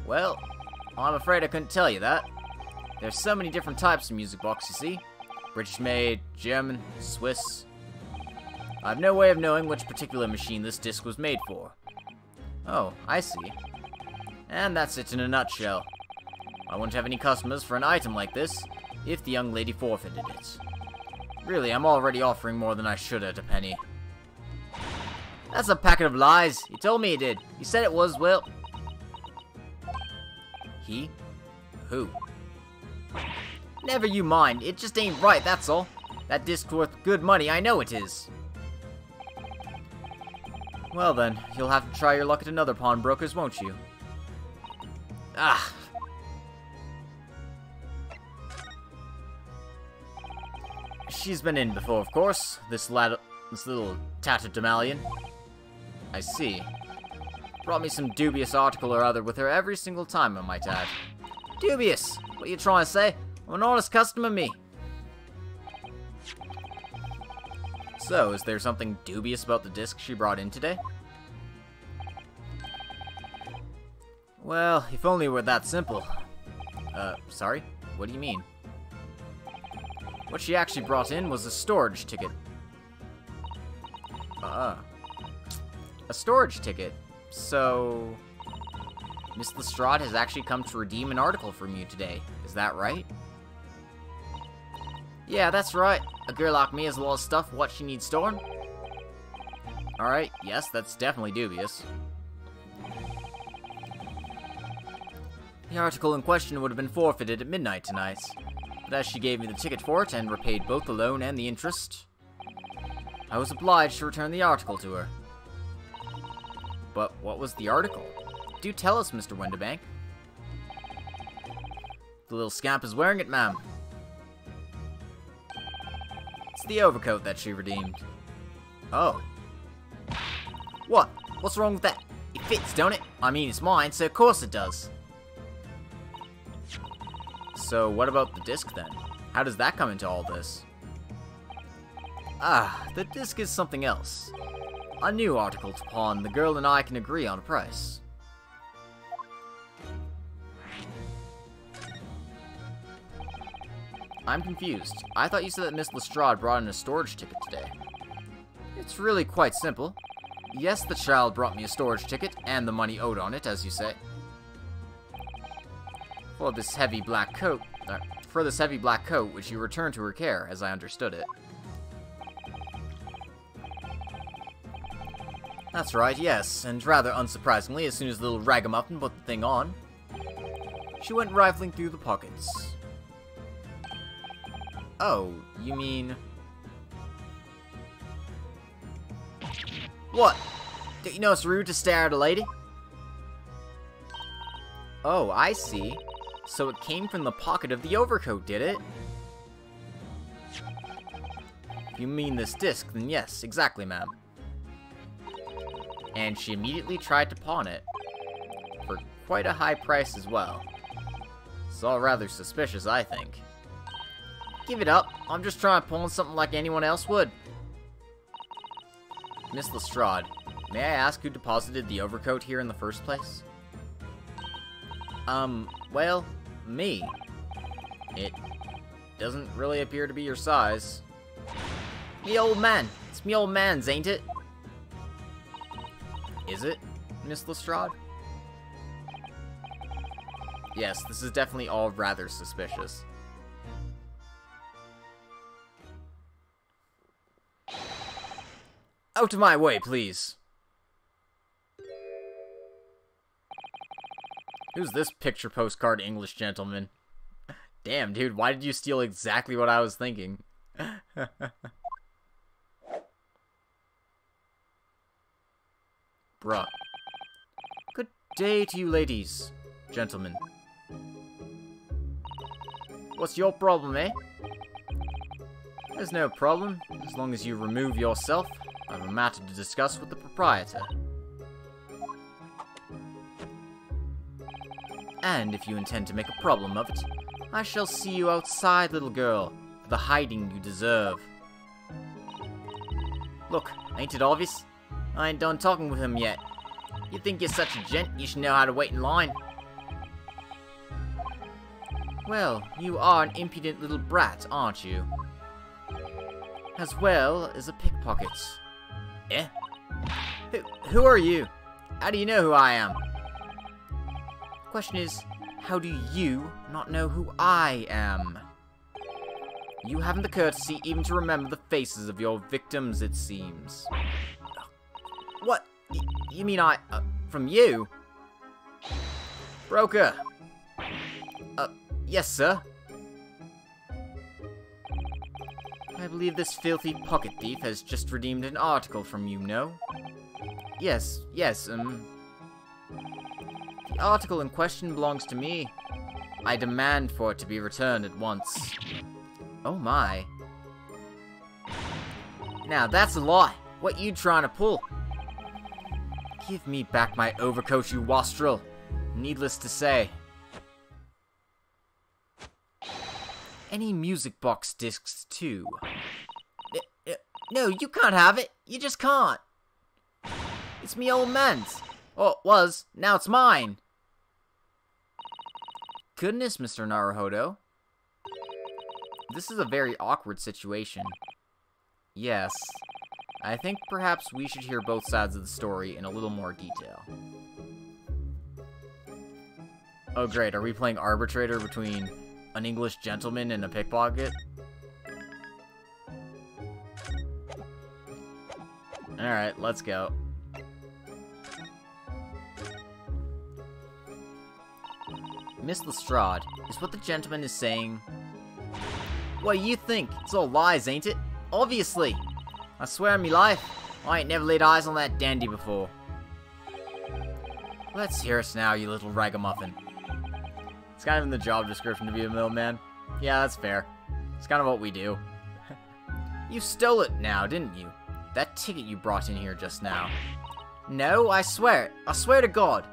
Well, I'm afraid I couldn't tell you that. There's so many different types of music box, you see. British made, German, Swiss. I have no way of knowing which particular machine this disc was made for. Oh, I see. And that's it in a nutshell. I wouldn't have any customers for an item like this if the young lady forfeited it. Really, I'm already offering more than I should at a penny. That's a packet of lies. He told me he did. He said it was, well... He? Who? Never you mind. It just ain't right, that's all. That disc's worth good money, I know it is. Well then, you'll have to try your luck at another pawnbroker's, won't you? Ah. She's been in before, of course. This lad, this little tatterdemalion. I see. Brought me some dubious article or other with her every single time, I might add. Dubious? What you trying to say? I'm an honest customer, me. So, is there something dubious about the disc she brought in today? Well, if only it were that simple. Uh, sorry? What do you mean? What she actually brought in was a storage ticket. Uh, a storage ticket. So, Miss Lestrade has actually come to redeem an article from you today. Is that right? Yeah, that's right. A girl like me has a lot of stuff what she needs stored. Alright, yes, that's definitely dubious. The article in question would have been forfeited at midnight tonight, but as she gave me the ticket for it and repaid both the loan and the interest, I was obliged to return the article to her. But what was the article? Do tell us, Mr. Windibank. The little scamp is wearing it, ma'am. It's the overcoat that she redeemed. Oh. What? What's wrong with that? It fits, don't it? I mean, it's mine, so of course it does. So what about the disc then? How does that come into all this? Ah, the disc is something else. A new article to pawn, the girl and I can agree on a price. I'm confused. I thought you said that Miss Lestrade brought in a storage ticket today. It's really quite simple. Yes, the child brought me a storage ticket, and the money owed on it, as you say. For this heavy black coat, uh, for this heavy black coat, which you returned to her care, as I understood it. That's right, yes, and rather unsurprisingly, as soon as the little ragamuffin put the thing on, she went rifling through the pockets. Oh, you mean... What? Don't you know it's rude to stare at a lady? Oh, I see. So it came from the pocket of the overcoat, did it? If you mean this disc, then yes, exactly, ma'am. And she immediately tried to pawn it. For quite a high price as well. It's all rather suspicious, I think. Give it up. I'm just trying to pawn something like anyone else would. Miss Lestrade, may I ask who deposited the overcoat here in the first place? Um, well, me. It doesn't really appear to be your size. Me old man. It's me old man's, ain't it? Is it, Miss Lestrade? Yes, this is definitely all rather suspicious. Out of my way, please. Who's this picture postcard English gentleman? Damn, dude, why did you steal exactly what I was thinking? Bruh. Good day to you ladies, gentlemen. What's your problem, eh? There's no problem, as long as you remove yourself. I have a matter to discuss with the proprietor. And if you intend to make a problem of it, I shall see you outside, little girl, for the hiding you deserve. Look, ain't it obvious? I ain't done talking with him yet. You think you're such a gent, you should know how to wait in line. Well, you are an impudent little brat, aren't you? As well as a pickpocket. Eh? Who, who are you? How do you know who I am? Question is, how do you not know who I am? You haven't the courtesy even to remember the faces of your victims, it seems. What? Y you mean I... Uh, from you? Broker! Uh, yes, sir? I believe this filthy pocket thief has just redeemed an article from you, no? Yes, yes, um... The article in question belongs to me. I demand for it to be returned at once. Oh my. Now, that's a lie. What you trying to pull? Give me back my overcoat, you wastrel. Needless to say. Any music box discs, too. Uh, uh, no, you can't have it. You just can't. It's me old man's. Oh, it was. Now it's mine. Goodness, Mr. Naruhodo. This is a very awkward situation. Yes. I think perhaps we should hear both sides of the story in a little more detail. Oh great, are we playing arbitrator between an English gentleman and a pickpocket? Alright, let's go. Miss Lestrade, is what the gentleman is saying... What do you think? It's all lies, ain't it? Obviously! I swear on me life, I ain't never laid eyes on that dandy before. Let's hear us now, you little ragamuffin. It's kind of in the job description to be a middleman. Yeah, that's fair. It's kind of what we do. you stole it now, didn't you? That ticket you brought in here just now. No, I swear it. I swear to God.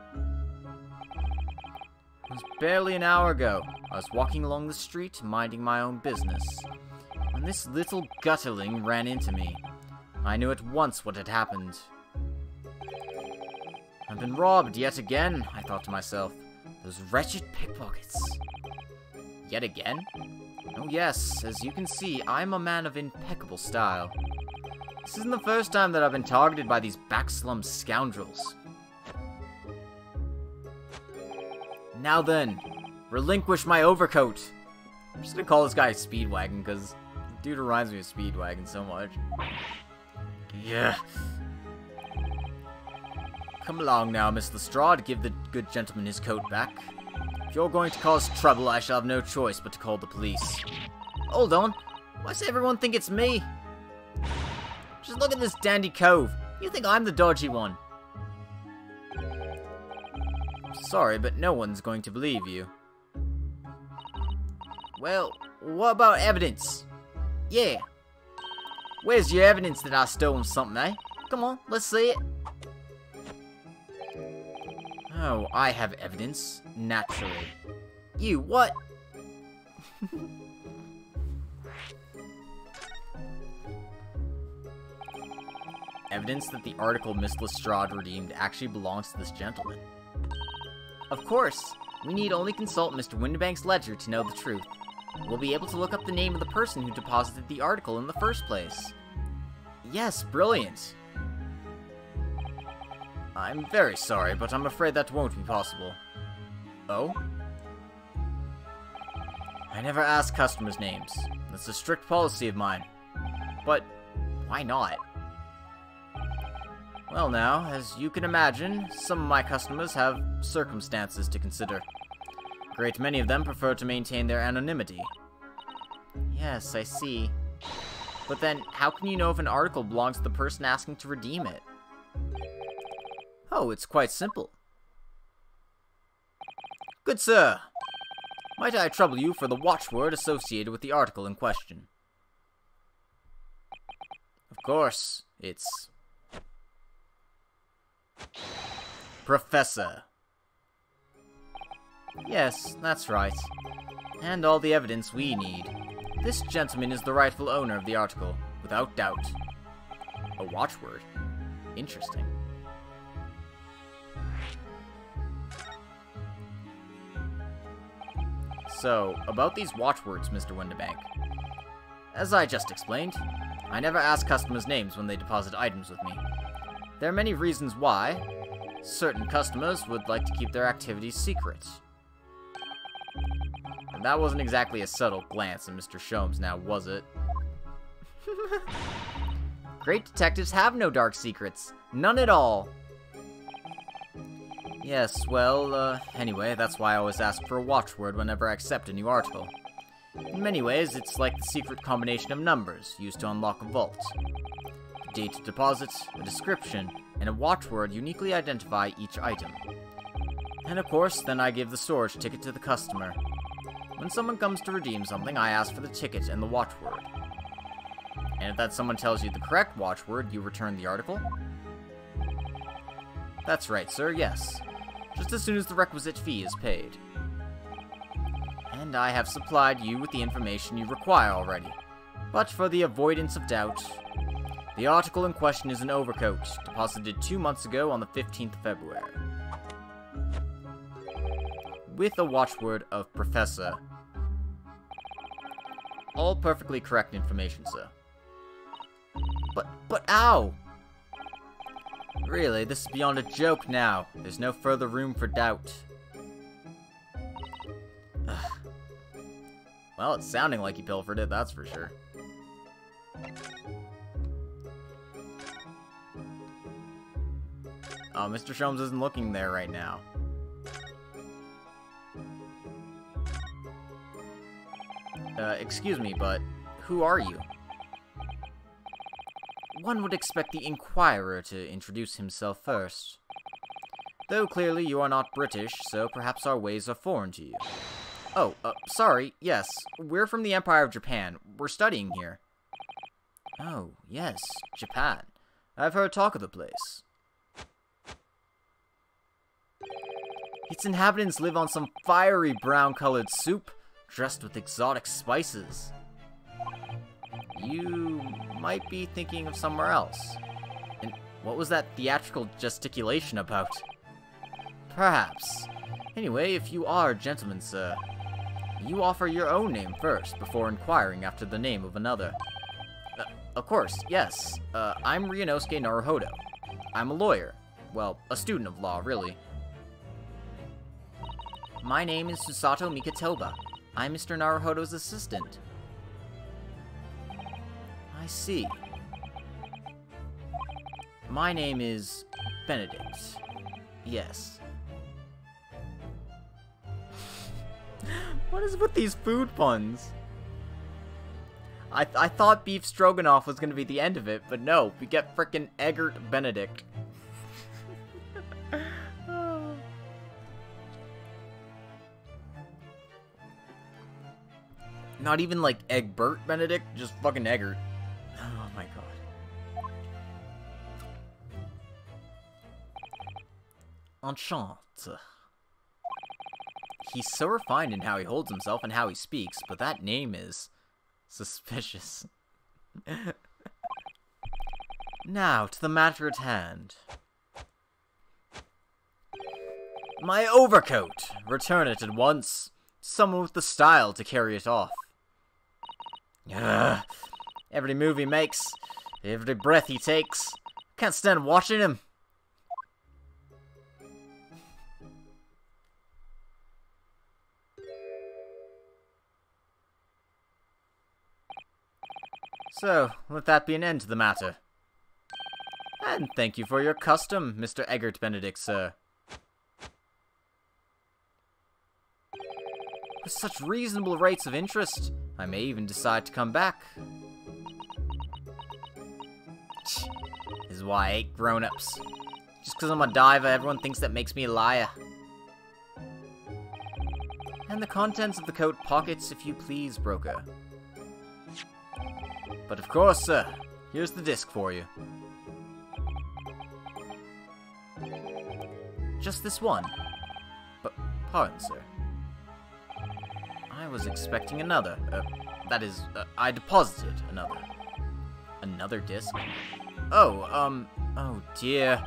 It was barely an hour ago. I was walking along the street, minding my own business, when this little gutterling ran into me. I knew at once what had happened. I've been robbed yet again, I thought to myself. Those wretched pickpockets. Yet again? Oh yes, as you can see, I'm a man of impeccable style. This isn't the first time that I've been targeted by these backslum scoundrels. Now then, relinquish my overcoat. I'm just gonna call this guy Speedwagon, because dude reminds me of Speedwagon so much. Yeah. Come along now, Miss Lestrade. Give the good gentleman his coat back. If you're going to cause trouble, I shall have no choice but to call the police. Hold on. Why does everyone think it's me? Just look at this dandy cove. You think I'm the dodgy one. Sorry, but no one's going to believe you. Well, what about evidence? Yeah. Where's your evidence that I stole something, eh? Come on, let's see it. Oh, I have evidence. Naturally. You, what? evidence that the article Miss Lestrade redeemed actually belongs to this gentleman. Of course, we need only consult Mr. Windibank's ledger to know the truth. We'll be able to look up the name of the person who deposited the article in the first place. Yes, brilliant. I'm very sorry, but I'm afraid that won't be possible. Oh? I never ask customers' names. That's a strict policy of mine. But, why not? Well now, as you can imagine, some of my customers have circumstances to consider. A great many of them prefer to maintain their anonymity. Yes, I see. But then, how can you know if an article belongs to the person asking to redeem it? Oh, it's quite simple. Good sir, might I trouble you for the watchword associated with the article in question? Of course, it's... Professor. Yes, that's right. And all the evidence we need. This gentleman is the rightful owner of the article, without doubt. A watchword? Interesting. So, about these watchwords, Mr. Windibank. As I just explained, I never ask customers' names when they deposit items with me. There are many reasons why, certain customers would like to keep their activities secret. And that wasn't exactly a subtle glance at Mr. Sholmes now, was it? Great detectives have no dark secrets. None at all. Yes, well, uh, anyway, that's why I always ask for a watchword whenever I accept a new article. In many ways, it's like the secret combination of numbers used to unlock a vault. Date of deposit, a description, and a watchword uniquely identify each item. And of course, then I give the storage ticket to the customer. When someone comes to redeem something, I ask for the ticket and the watchword. And if that someone tells you the correct watchword, you return the article? That's right, sir, yes. Just as soon as the requisite fee is paid. And I have supplied you with the information you require already. But for the avoidance of doubt, the article in question is an overcoat, deposited two months ago on the 15th of February. With a watchword of Professor. All perfectly correct information, sir. But, but, ow! Really, this is beyond a joke now. There's no further room for doubt. Ugh. Well, it's sounding like he pilfered it, that's for sure. Oh, Mr. Sholmes isn't looking there right now. Uh, excuse me, but who are you? One would expect the Inquirer to introduce himself first. Though clearly you are not British, so perhaps our ways are foreign to you. Oh, uh, sorry, yes, we're from the Empire of Japan. We're studying here. Oh, yes, Japan. I've heard talk of the place. Its inhabitants live on some fiery brown-colored soup, dressed with exotic spices. You might be thinking of somewhere else. And what was that theatrical gesticulation about? Perhaps. Anyway, if you are a gentleman, sir, you offer your own name first before inquiring after the name of another. Uh, of course, yes. Uh, I'm Ryunosuke Naruhodo. I'm a lawyer. Well, a student of law, really. My name is Susato Mikotoba. I'm Mr. Naruhodo's assistant. I see. My name is Benedict. Yes. what is with these food puns? I, th I thought beef stroganoff was gonna be the end of it, but no, we get frickin' Eggert Benedict. Not even like Egbert Benedict, just fucking Eggert. Oh my god. Enchant. He's so refined in how he holds himself and how he speaks, but that name is suspicious. now, to the matter at hand. My overcoat! Return it at once. Someone with the style to carry it off. Ugh. Every move he makes, every breath he takes, can't stand watching him. So, let that be an end to the matter. And thank you for your custom, Mr. Eggert Benedict, sir. With such reasonable rates of interest, I may even decide to come back. This is why I hate grown-ups. Just because I'm a diver, everyone thinks that makes me a liar. And the contents of the coat pockets, if you please, broker. But of course, sir, here's the disc for you. Just this one. But, pardon, sir. I was expecting another. Uh, that is, uh, I deposited another. Another disc? Oh, um, oh dear.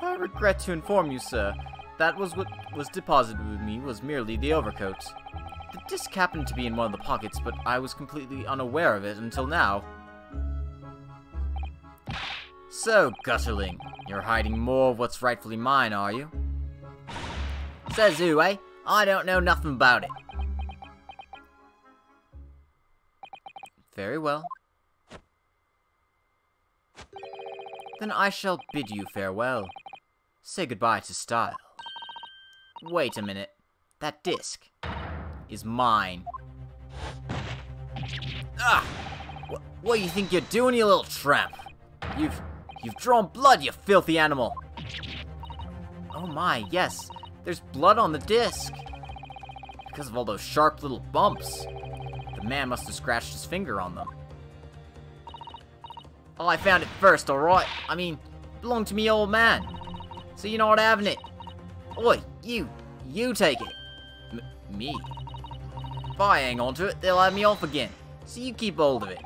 I regret to inform you, sir. That was what was deposited with me was merely the overcoat. The disc happened to be in one of the pockets, but I was completely unaware of it until now. So, Gutterling, you're hiding more of what's rightfully mine, are you? Says who, eh? I don't know nothing about it. Very well. Then I shall bid you farewell. Say goodbye to style. Wait a minute. That disc is mine. Ah! What, what do you think you're doing, you little tramp? You've, you've drawn blood, you filthy animal! Oh my, yes. There's blood on the disc. Because of all those sharp little bumps. Man must have scratched his finger on them. Oh, I found it first, alright? I mean, belonged to me old man. So you know what having it. Oi, you, you take it. M me? If I hang on to it, they'll have me off again. So you keep hold of it.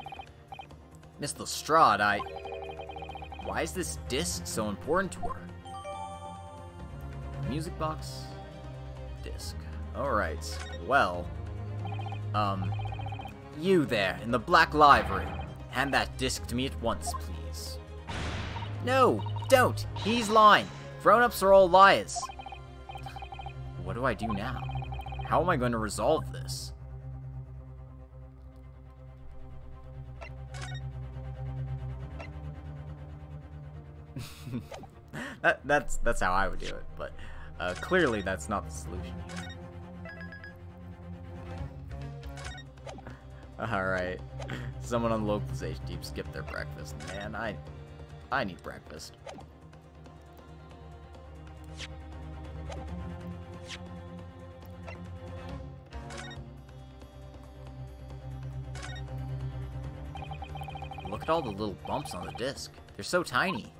Miss Lestrade, I... Why is this disc so important to her? Music box? Disc. Alright, well... Um... You there, in the black livery. Hand that disc to me at once, please. No, don't! He's lying! Grown-ups are all liars! What do I do now? How am I going to resolve this? that, that's that's how I would do it, but uh, clearly that's not the solution Alright. Someone on the localization team skipped their breakfast. Man, I I need breakfast. Look at all the little bumps on the disc. They're so tiny.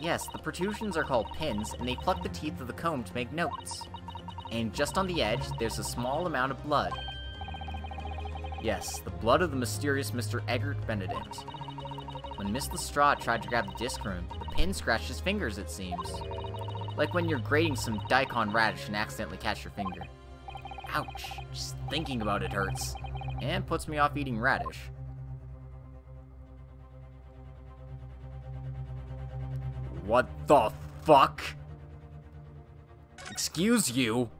Yes, the protrusions are called pins, and they pluck the teeth of the comb to make notes. And just on the edge, there's a small amount of blood. Yes, the blood of the mysterious Mr. Egbert Benedict. When Miss Lestrade tried to grab the disc room, the pin scratched his fingers, it seems. Like when you're grating some daikon radish and accidentally catch your finger. Ouch, just thinking about it hurts. And puts me off eating radish. What the fuck? Excuse you?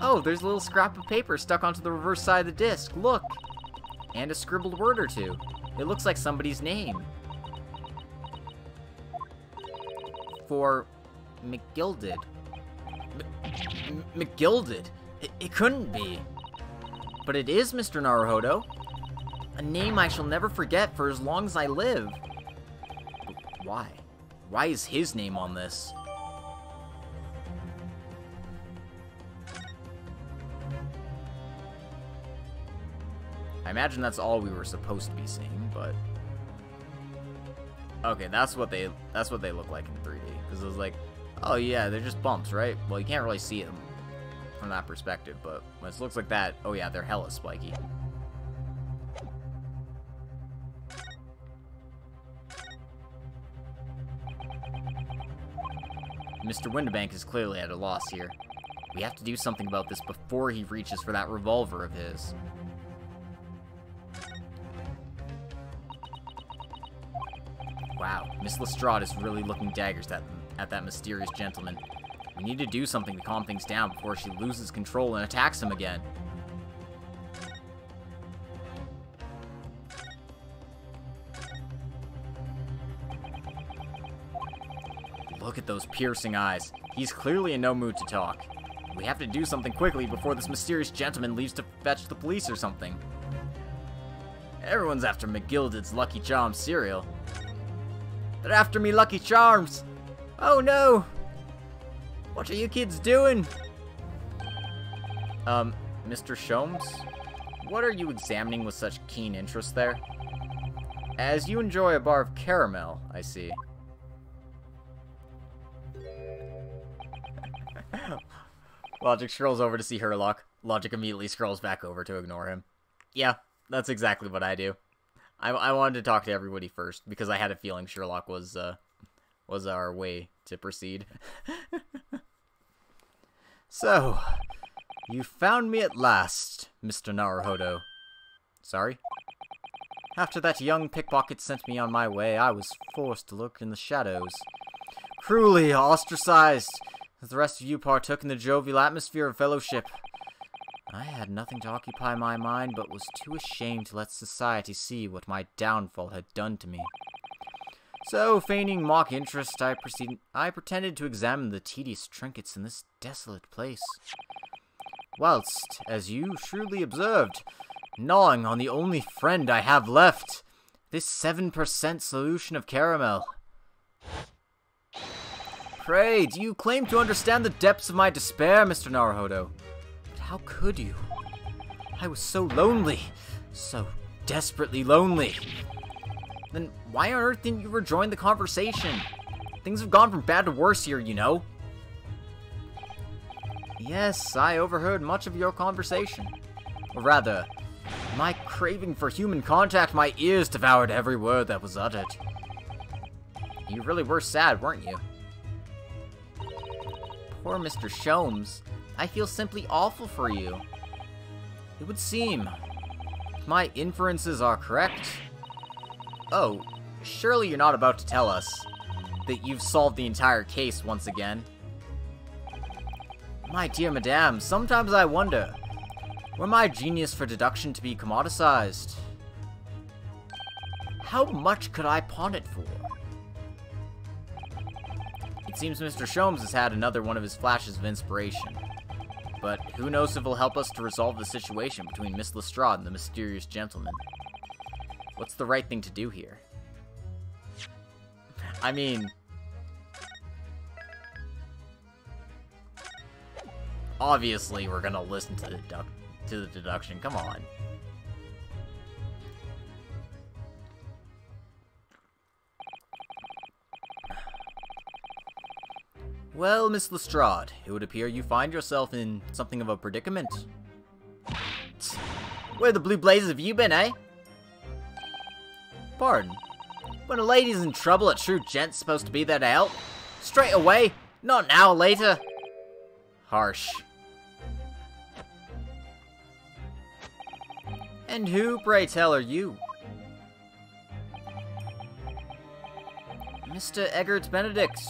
Oh, there's a little scrap of paper stuck onto the reverse side of the disc. Look! And a scribbled word or two. It looks like somebody's name. For McGilded. M McGilded? It, it couldn't be. But it is Mr. Naruhodo. A name I shall never forget for as long as I live. But Why? Why is his name on this? I imagine that's all we were supposed to be seeing, but... Okay, that's what they that's what they look like in 3D. Because it was like, oh yeah, they're just bumps, right? Well, you can't really see them from that perspective, but when it looks like that, oh yeah, they're hella spiky. Mr. Windibank is clearly at a loss here. We have to do something about this before he reaches for that revolver of his. Wow, Miss Lestrade is really looking daggers at, at that mysterious gentleman. We need to do something to calm things down before she loses control and attacks him again. Look at those piercing eyes. He's clearly in no mood to talk. We have to do something quickly before this mysterious gentleman leaves to fetch the police or something. Everyone's after McGilded's Lucky Charms cereal. They're after me Lucky Charms! Oh no! What are you kids doing? Um, Mr. Sholmes? What are you examining with such keen interest there? As you enjoy a bar of caramel, I see. Logic scrolls over to see Herlock. Logic immediately scrolls back over to ignore him. Yeah, that's exactly what I do. I, I wanted to talk to everybody first because I had a feeling Sherlock was uh, was our way to proceed. so, you found me at last, Mr. Naruhodo. Sorry? After that young pickpocket sent me on my way, I was forced to look in the shadows. Cruelly ostracized, the rest of you partook in the jovial atmosphere of fellowship. I had nothing to occupy my mind, but was too ashamed to let society see what my downfall had done to me. So, feigning mock interest, I, I pretended to examine the tedious trinkets in this desolate place. Whilst, as you shrewdly observed, gnawing on the only friend I have left, this 7% solution of caramel. Pray, do you claim to understand the depths of my despair, Mr. Naruhodo? How could you? I was so lonely, so desperately lonely. Then why on earth didn't you rejoin the conversation? Things have gone from bad to worse here, you know. Yes, I overheard much of your conversation. Or rather, my craving for human contact, my ears devoured every word that was uttered. You really were sad, weren't you? Poor Mr. Sholmes. I feel simply awful for you. It would seem. My inferences are correct. Oh, surely you're not about to tell us that you've solved the entire case once again. My dear madame, sometimes I wonder, were my genius for deduction to be commoditized? How much could I pawn it for? It seems Mr. Sholmes has had another one of his flashes of inspiration. But who knows if it'll help us to resolve the situation between Miss Lestrade and the mysterious gentleman. What's the right thing to do here? I mean... Obviously, we're gonna listen to the, to the deduction. Come on. Well, Miss Lestrade, it would appear you find yourself in something of a predicament. Where the blue blazes have you been, eh? Pardon? When a lady's in trouble, a true gent's supposed to be there to help. Straight away, not an hour later. Harsh. And who, pray tell, are you? Mr. Eggert Benedict,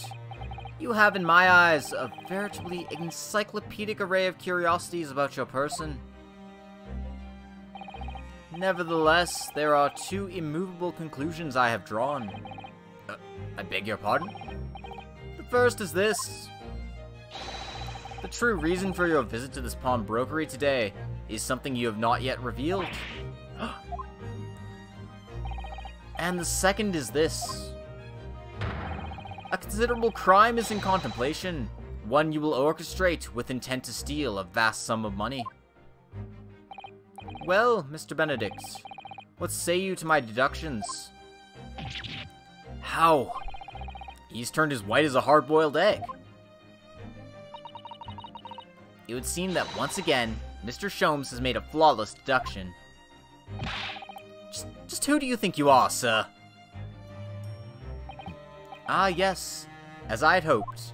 you have in my eyes a veritably encyclopedic array of curiosities about your person. Nevertheless, there are two immovable conclusions I have drawn. Uh, I beg your pardon? The first is this. The true reason for your visit to this pawnbrokery today is something you have not yet revealed. and the second is this. A considerable crime is in contemplation, one you will orchestrate with intent to steal a vast sum of money. Well, Mr. Benedict, what say you to my deductions? How? He's turned as white as a hard-boiled egg. It would seem that once again, Mr. Sholmes has made a flawless deduction. Just, just who do you think you are, sir? Ah, yes, as I had hoped.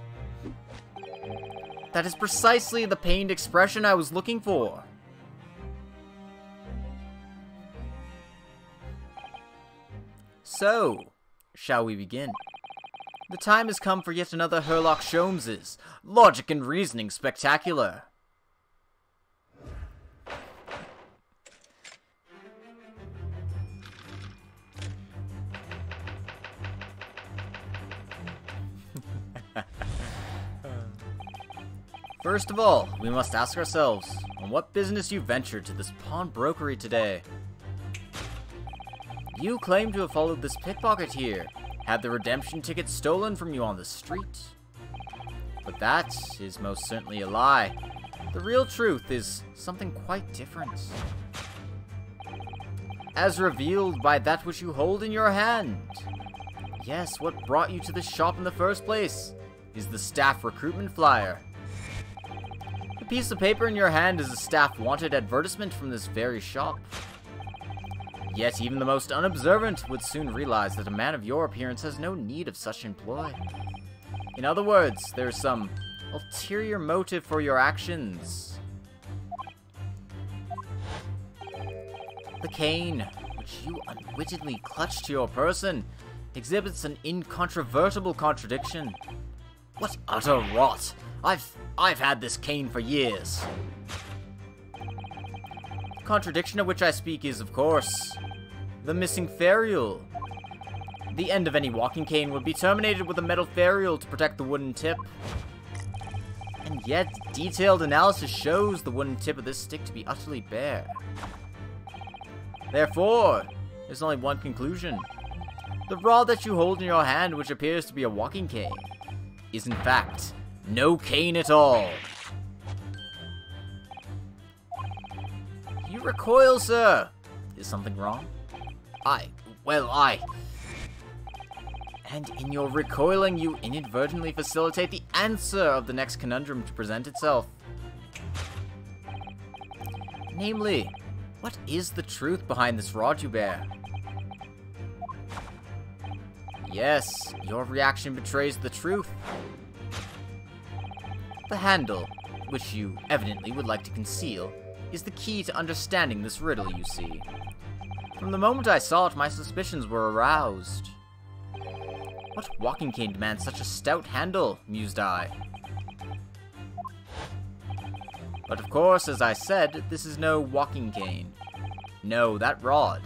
That is precisely the pained expression I was looking for. So, shall we begin? The time has come for yet another Herlock Sholmes's Logic and Reasoning Spectacular. First of all, we must ask ourselves, on what business you ventured to this pawnbrokery today? You claim to have followed this pickpocket here, had the redemption ticket stolen from you on the street. But that is most certainly a lie. The real truth is something quite different. As revealed by that which you hold in your hand. Yes, what brought you to this shop in the first place is the staff recruitment flyer. The piece of paper in your hand is a staff wanted advertisement from this very shop. Yet even the most unobservant would soon realize that a man of your appearance has no need of such employ. In other words, there is some ulterior motive for your actions. The cane, which you unwittingly clutch to your person exhibits an incontrovertible contradiction. What utter rot! I've I've had this cane for years. The contradiction of which I speak is, of course, the missing ferrule. The end of any walking cane would be terminated with a metal ferrule to protect the wooden tip. And yet, detailed analysis shows the wooden tip of this stick to be utterly bare. Therefore, there's only one conclusion. The rod that you hold in your hand, which appears to be a walking cane, is in fact no cane at all. You recoil, sir. Is something wrong? I, well, I. And in your recoiling, you inadvertently facilitate the answer of the next conundrum to present itself. Namely, what is the truth behind this rod you bear? Yes, your reaction betrays the truth. The handle, which you evidently would like to conceal, is the key to understanding this riddle, you see. From the moment I saw it, my suspicions were aroused. What walking cane demands such a stout handle, mused I. But of course, as I said, this is no walking cane. No, that rod.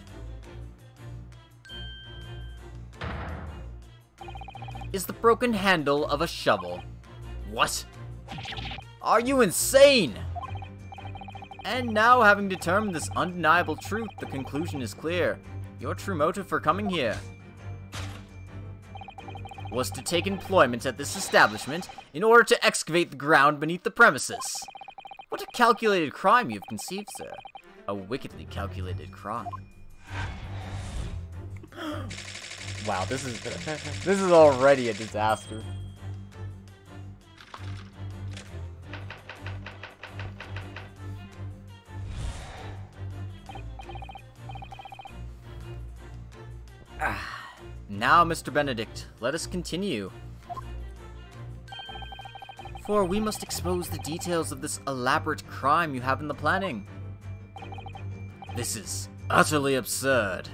Is the broken handle of a shovel. What? Are you insane? And now, having determined this undeniable truth, the conclusion is clear. Your true motive for coming here was to take employment at this establishment in order to excavate the ground beneath the premises. What a calculated crime you've conceived, sir. A wickedly calculated crime. wow, this is this is already a disaster. Ah, now, Mr. Benedict, let us continue. For we must expose the details of this elaborate crime you have in the planning. This is utterly absurd.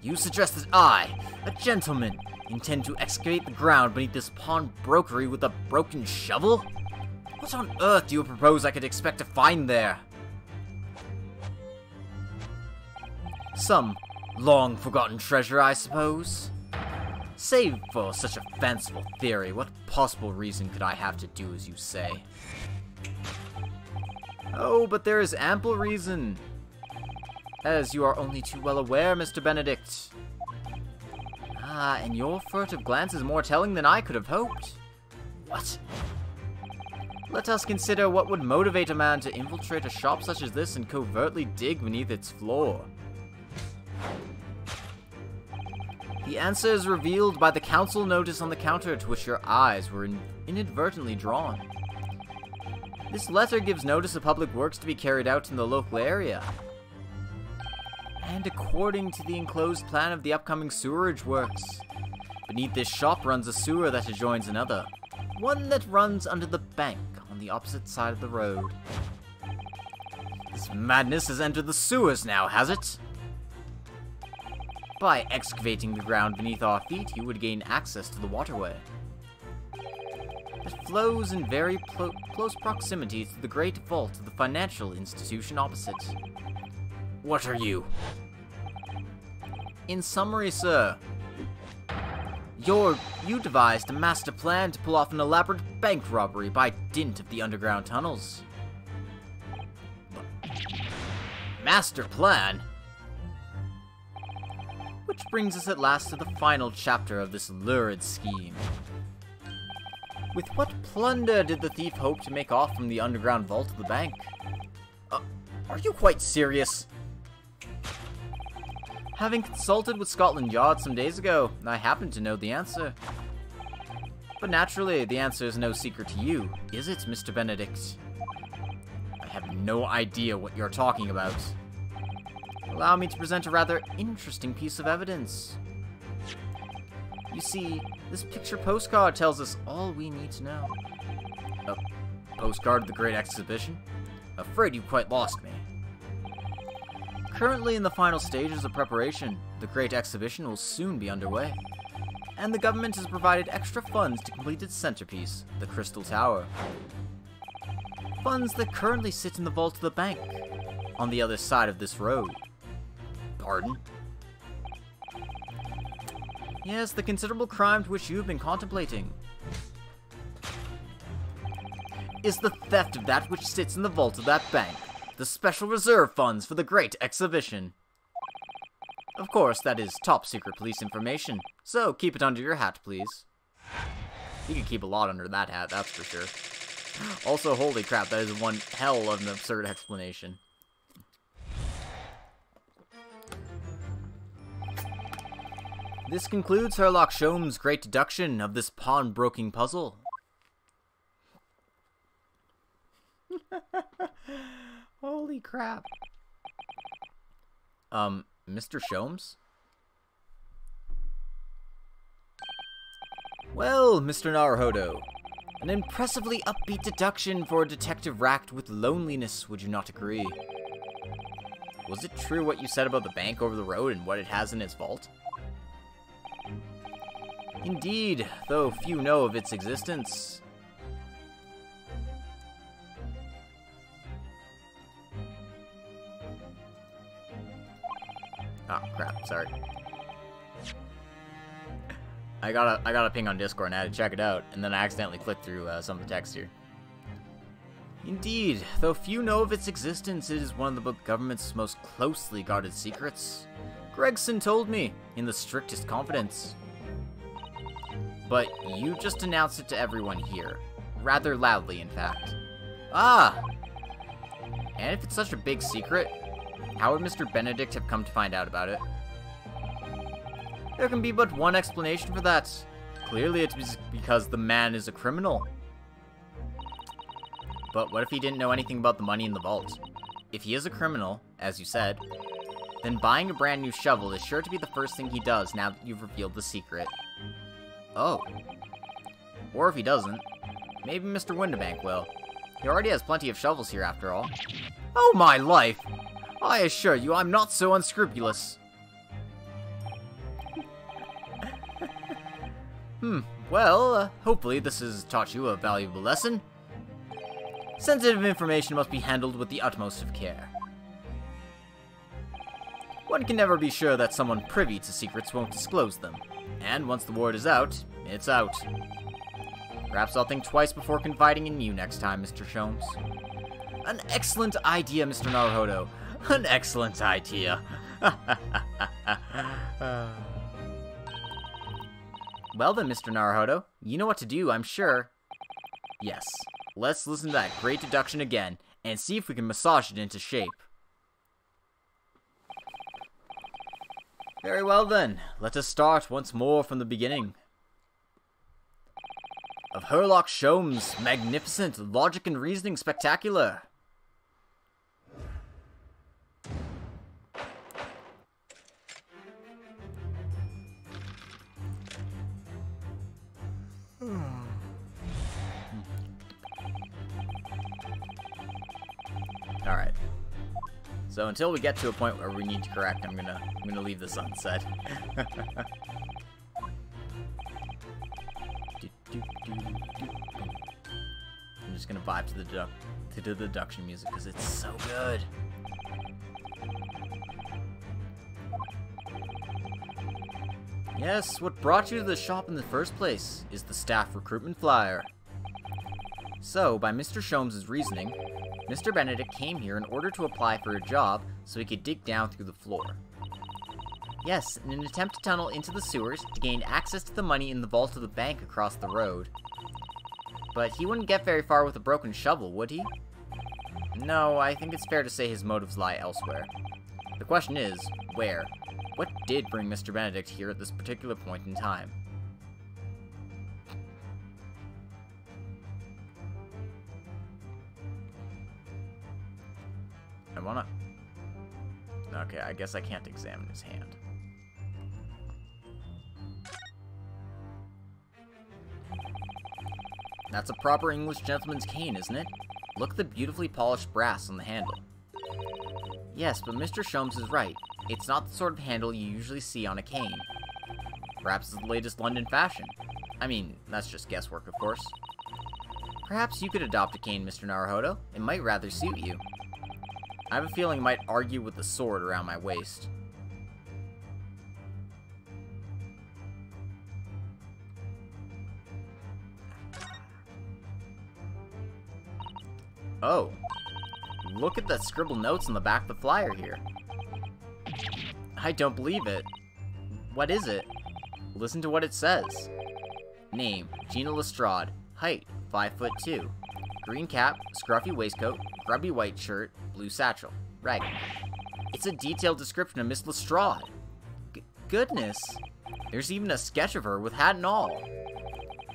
You suggest that I, a gentleman, intend to excavate the ground beneath this pawnbrokery with a broken shovel? What on earth do you propose I could expect to find there? Some long forgotten treasure, I suppose? Save for such a fanciful theory, what possible reason could I have to do as you say? Oh, but there is ample reason. As you are only too well aware, Mr. Benedict. Ah, and your furtive glance is more telling than I could have hoped. What? Let us consider what would motivate a man to infiltrate a shop such as this and covertly dig beneath its floor. The answer is revealed by the council notice on the counter to which your eyes were in inadvertently drawn. This letter gives notice of public works to be carried out in the local area. And according to the enclosed plan of the upcoming sewerage works, beneath this shop runs a sewer that adjoins another, one that runs under the bank on the opposite side of the road. This madness has entered the sewers now, has it? By excavating the ground beneath our feet, you would gain access to the waterway. It flows in very close proximity to the great vault of the financial institution opposite. What are you? In summary, sir, you're, you devised a master plan to pull off an elaborate bank robbery by dint of the underground tunnels. Master plan? Which brings us at last to the final chapter of this lurid scheme. With what plunder did the thief hope to make off from the underground vault of the bank? Uh, are you quite serious? Having consulted with Scotland Yard some days ago, I happen to know the answer. But naturally, the answer is no secret to you, is it, Mr. Benedict? I have no idea what you're talking about. Allow me to present a rather interesting piece of evidence. You see, this picture postcard tells us all we need to know. A postcard of the Great Exhibition? Afraid you quite lost me. Currently in the final stages of preparation, the Great Exhibition will soon be underway. And the government has provided extra funds to complete its centerpiece, the Crystal Tower. Funds that currently sit in the vault of the bank, on the other side of this road. Pardon? Yes, the considerable crime to which you've been contemplating is the theft of that which sits in the vault of that bank, the special reserve funds for the great exhibition. Of course, that is top secret police information, so keep it under your hat, please. You can keep a lot under that hat, that's for sure. Also, holy crap, that is one hell of an absurd explanation. This concludes Herlock Sholmes' great deduction of this pawnbroking puzzle. Holy crap. Um, Mr. Sholmes? Well, Mr. Naruhodo, an impressively upbeat deduction for a detective racked with loneliness, would you not agree? Was it true what you said about the bank over the road and what it has in its vault? Indeed, though few know of its existence. Oh crap, sorry. I got a I got a ping on Discord and I had to check it out, and then I accidentally clicked through uh, some of the text here. Indeed, though few know of its existence, it is one of the government's most closely guarded secrets. Gregson told me, in the strictest confidence. But you just announced it to everyone here. Rather loudly, in fact. Ah! And if it's such a big secret, how would Mr. Benedict have come to find out about it? There can be but one explanation for that. Clearly it's because the man is a criminal. But what if he didn't know anything about the money in the vault? If he is a criminal, as you said, then buying a brand new shovel is sure to be the first thing he does now that you've revealed the secret. Oh. Or if he doesn't, maybe Mr. Windibank will. He already has plenty of shovels here after all. Oh my life! I assure you I'm not so unscrupulous. hmm, well, uh, hopefully this has taught you a valuable lesson. Sensitive information must be handled with the utmost of care. One can never be sure that someone privy to secrets won't disclose them. And once the word is out, it's out. Perhaps I'll think twice before confiding in you next time, Mr. Sholmes. An excellent idea, Mr. Naruhodo. An excellent idea. well then, Mr. Naruhodo, you know what to do, I'm sure. Yes, let's listen to that great deduction again, and see if we can massage it into shape. Very well then, let us start once more from the beginning. Of Herlock Sholmes' magnificent logic and reasoning spectacular. So until we get to a point where we need to correct, I'm gonna I'm gonna leave this unsaid. I'm just gonna vibe to the to the deduction music because it's so good. Yes, what brought you to the shop in the first place is the staff recruitment flyer. So, by Mr. Sholmes' reasoning, Mr. Benedict came here in order to apply for a job so he could dig down through the floor. Yes, in an attempt to tunnel into the sewers to gain access to the money in the vault of the bank across the road. But he wouldn't get very far with a broken shovel, would he? No, I think it's fair to say his motives lie elsewhere. The question is, where? What did bring Mr. Benedict here at this particular point in time? I wanna... Okay, I guess I can't examine his hand. That's a proper English gentleman's cane, isn't it? Look at the beautifully polished brass on the handle. Yes, but Mr. Sholmes is right. It's not the sort of handle you usually see on a cane. Perhaps it's the latest London fashion. I mean, that's just guesswork, of course. Perhaps you could adopt a cane, Mr. Naruhodo. It might rather suit you. I have a feeling it might argue with the sword around my waist. Oh. Look at the scribbled notes on the back of the flyer here. I don't believe it. What is it? Listen to what it says. Name, Gina Lestrade. Height, 5 foot 2. Green cap, scruffy waistcoat, grubby white shirt, blue satchel. Ragged. It's a detailed description of Miss Lestrade. G goodness. There's even a sketch of her with hat and all.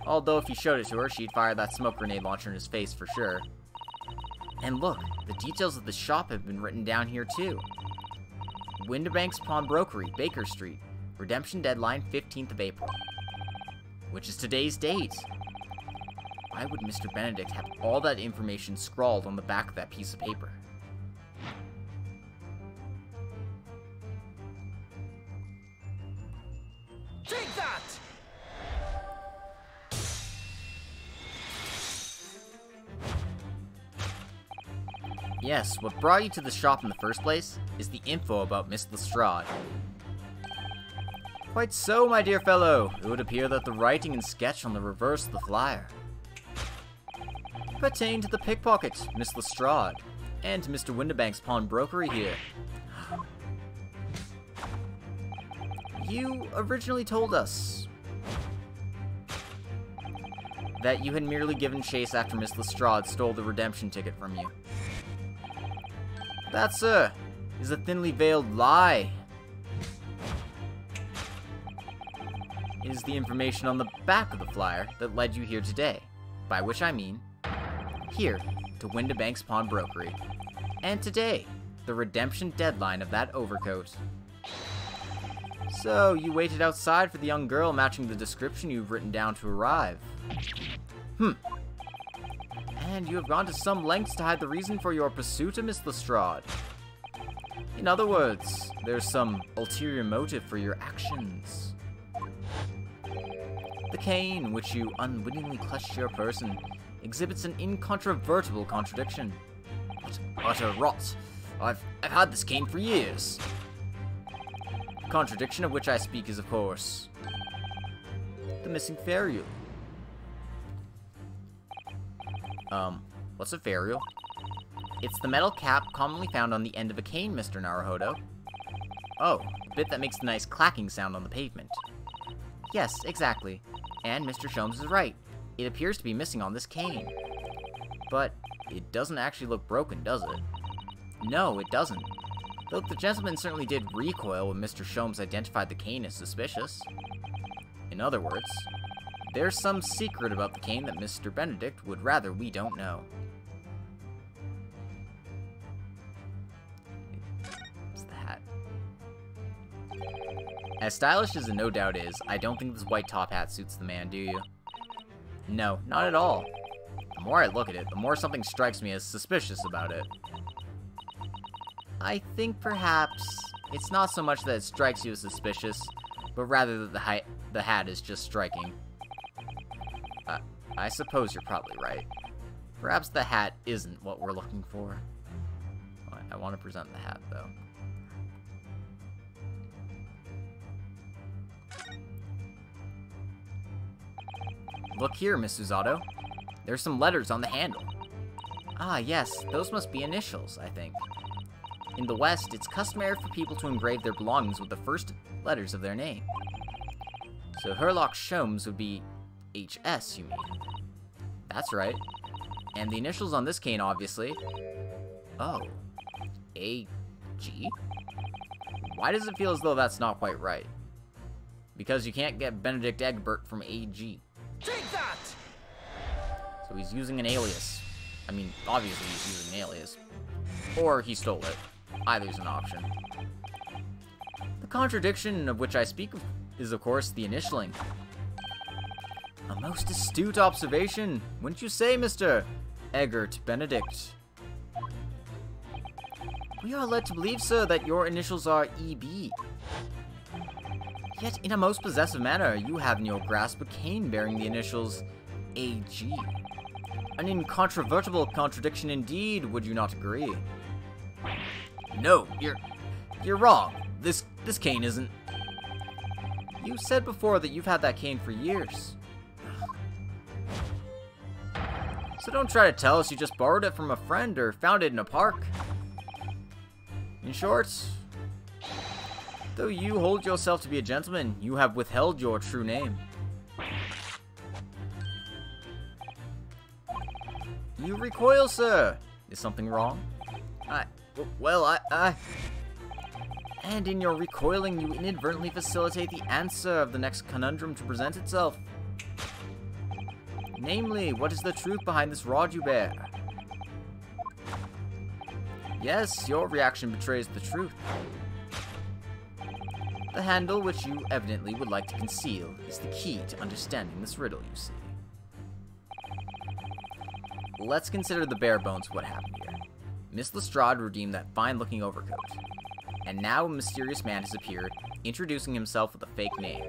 Although if you showed it to her, she'd fire that smoke grenade launcher in his face for sure. And look, the details of the shop have been written down here too. Windibanks Pawnbrokery, Baker Street. Redemption deadline 15th of April. Which is today's date. Why would Mr. Benedict have all that information scrawled on the back of that piece of paper? Yes, what brought you to the shop in the first place is the info about Miss Lestrade. Quite so, my dear fellow. It would appear that the writing and sketch on the reverse of the flyer pertain to the pickpocket, Miss Lestrade, and Mr. Windibank's pawnbrokery here. You originally told us that you had merely given chase after Miss Lestrade stole the redemption ticket from you. That, sir, is a thinly veiled lie. Is the information on the back of the flyer that led you here today, by which I mean here to Windibank's Pawnbrokery. And today, the redemption deadline of that overcoat. So, you waited outside for the young girl matching the description you've written down to arrive. Hmm. And you have gone to some lengths to hide the reason for your pursuit of Miss Lestrade. In other words, there's some ulterior motive for your actions. The cane, which you unwittingly clutched to your person, exhibits an incontrovertible contradiction. What utter rot! I've, I've had this cane for years. The contradiction of which I speak is, of course, the missing ferrule. Um, what's a ferrule? It's the metal cap commonly found on the end of a cane, Mr. Naruhodo. Oh, the bit that makes the nice clacking sound on the pavement. Yes, exactly. And Mr. Sholmes is right. It appears to be missing on this cane. But it doesn't actually look broken, does it? No, it doesn't. Though the gentleman certainly did recoil when Mr. Sholmes identified the cane as suspicious. In other words, there's some secret about the cane that Mr. Benedict would rather we don't know. The hat. As stylish as it no doubt is, I don't think this white top hat suits the man, do you? No, not at all. The more I look at it, the more something strikes me as suspicious about it. I think perhaps it's not so much that it strikes you as suspicious, but rather that the, the hat is just striking. I suppose you're probably right. Perhaps the hat isn't what we're looking for. I want to present the hat, though. Look here, Miss Susato. There's some letters on the handle. Ah, yes, those must be initials, I think. In the West, it's customary for people to engrave their belongings with the first letters of their name. So Herlock Sholmes would be HS, you mean? That's right. And the initials on this cane, obviously. Oh. A. G? Why does it feel as though that's not quite right? Because you can't get Benedict Egbert from AG. Take that! So he's using an alias. I mean, obviously he's using an alias. Or he stole it. Either is an option. The contradiction of which I speak is, of course, the initialing. A most astute observation, wouldn't you say, Mr. Egbert Benedict? We are led to believe, sir, that your initials are EB. Yet, in a most possessive manner, you have in your grasp a cane bearing the initials AG. An incontrovertible contradiction indeed, would you not agree? No, you're you're wrong. This this cane isn't. You said before that you've had that cane for years. So don't try to tell us you just borrowed it from a friend or found it in a park. In short, though you hold yourself to be a gentleman, you have withheld your true name. You recoil, sir. Is something wrong? I, well, I, I... And in your recoiling, you inadvertently facilitate the answer of the next conundrum to present itself. Namely, what is the truth behind this rod you bear? Yes, your reaction betrays the truth. The handle, which you evidently would like to conceal, is the key to understanding this riddle, you see. Let's consider the bare bones of what happened here. Miss Lestrade redeemed that fine-looking overcoat. And now a mysterious man has appeared, introducing himself with a fake name,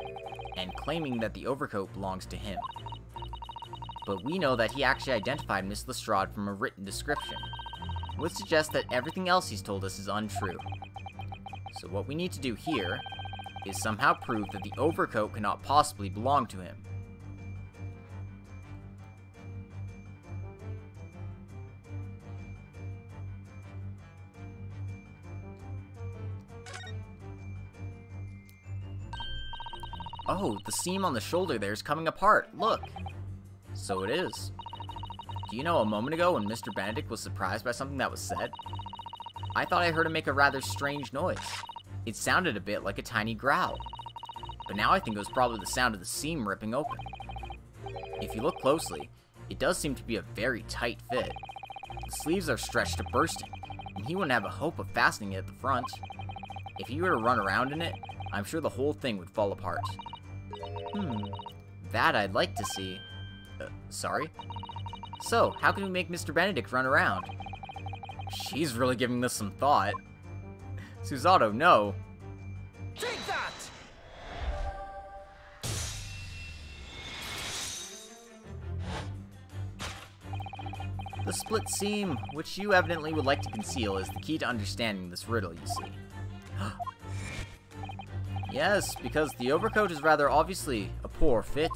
and claiming that the overcoat belongs to him. But we know that he actually identified Miss Lestrade from a written description, would suggest that everything else he's told us is untrue. So what we need to do here is somehow prove that the overcoat cannot possibly belong to him. Oh, the seam on the shoulder there is coming apart. Look. So it is. Do you know a moment ago when Mr. Benedict was surprised by something that was said? I thought I heard him make a rather strange noise. It sounded a bit like a tiny growl. But now I think it was probably the sound of the seam ripping open. If you look closely, it does seem to be a very tight fit. The sleeves are stretched to bursting, and he wouldn't have a hope of fastening it at the front. If he were to run around in it, I'm sure the whole thing would fall apart. Hmm, that I'd like to see. Uh, sorry? So, how can we make Mr. Benedict run around? She's really giving this some thought. Susato, no. Take that! The split seam, which you evidently would like to conceal, is the key to understanding this riddle, you see. yes, because the overcoat is rather obviously a poor fit.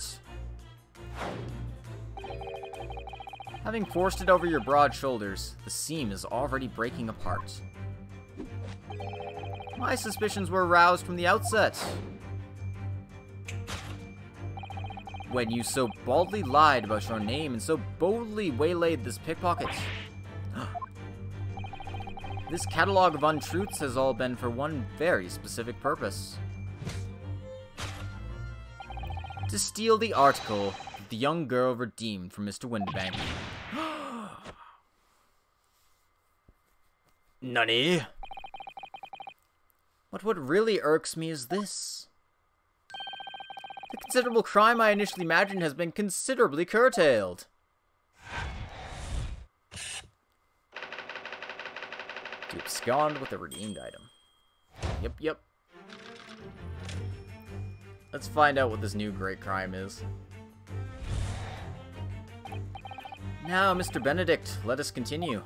Having forced it over your broad shoulders, the seam is already breaking apart. My suspicions were aroused from the outset. When you so baldly lied about your name and so boldly waylaid this pickpocket. this catalog of untruths has all been for one very specific purpose. To steal the article that the young girl redeemed from Mr. Windibank. Nani? But what really irks me is this. The considerable crime I initially imagined has been considerably curtailed. To abscond with a redeemed item. Yep, yep. Let's find out what this new great crime is. Now, Mr. Benedict, let us continue.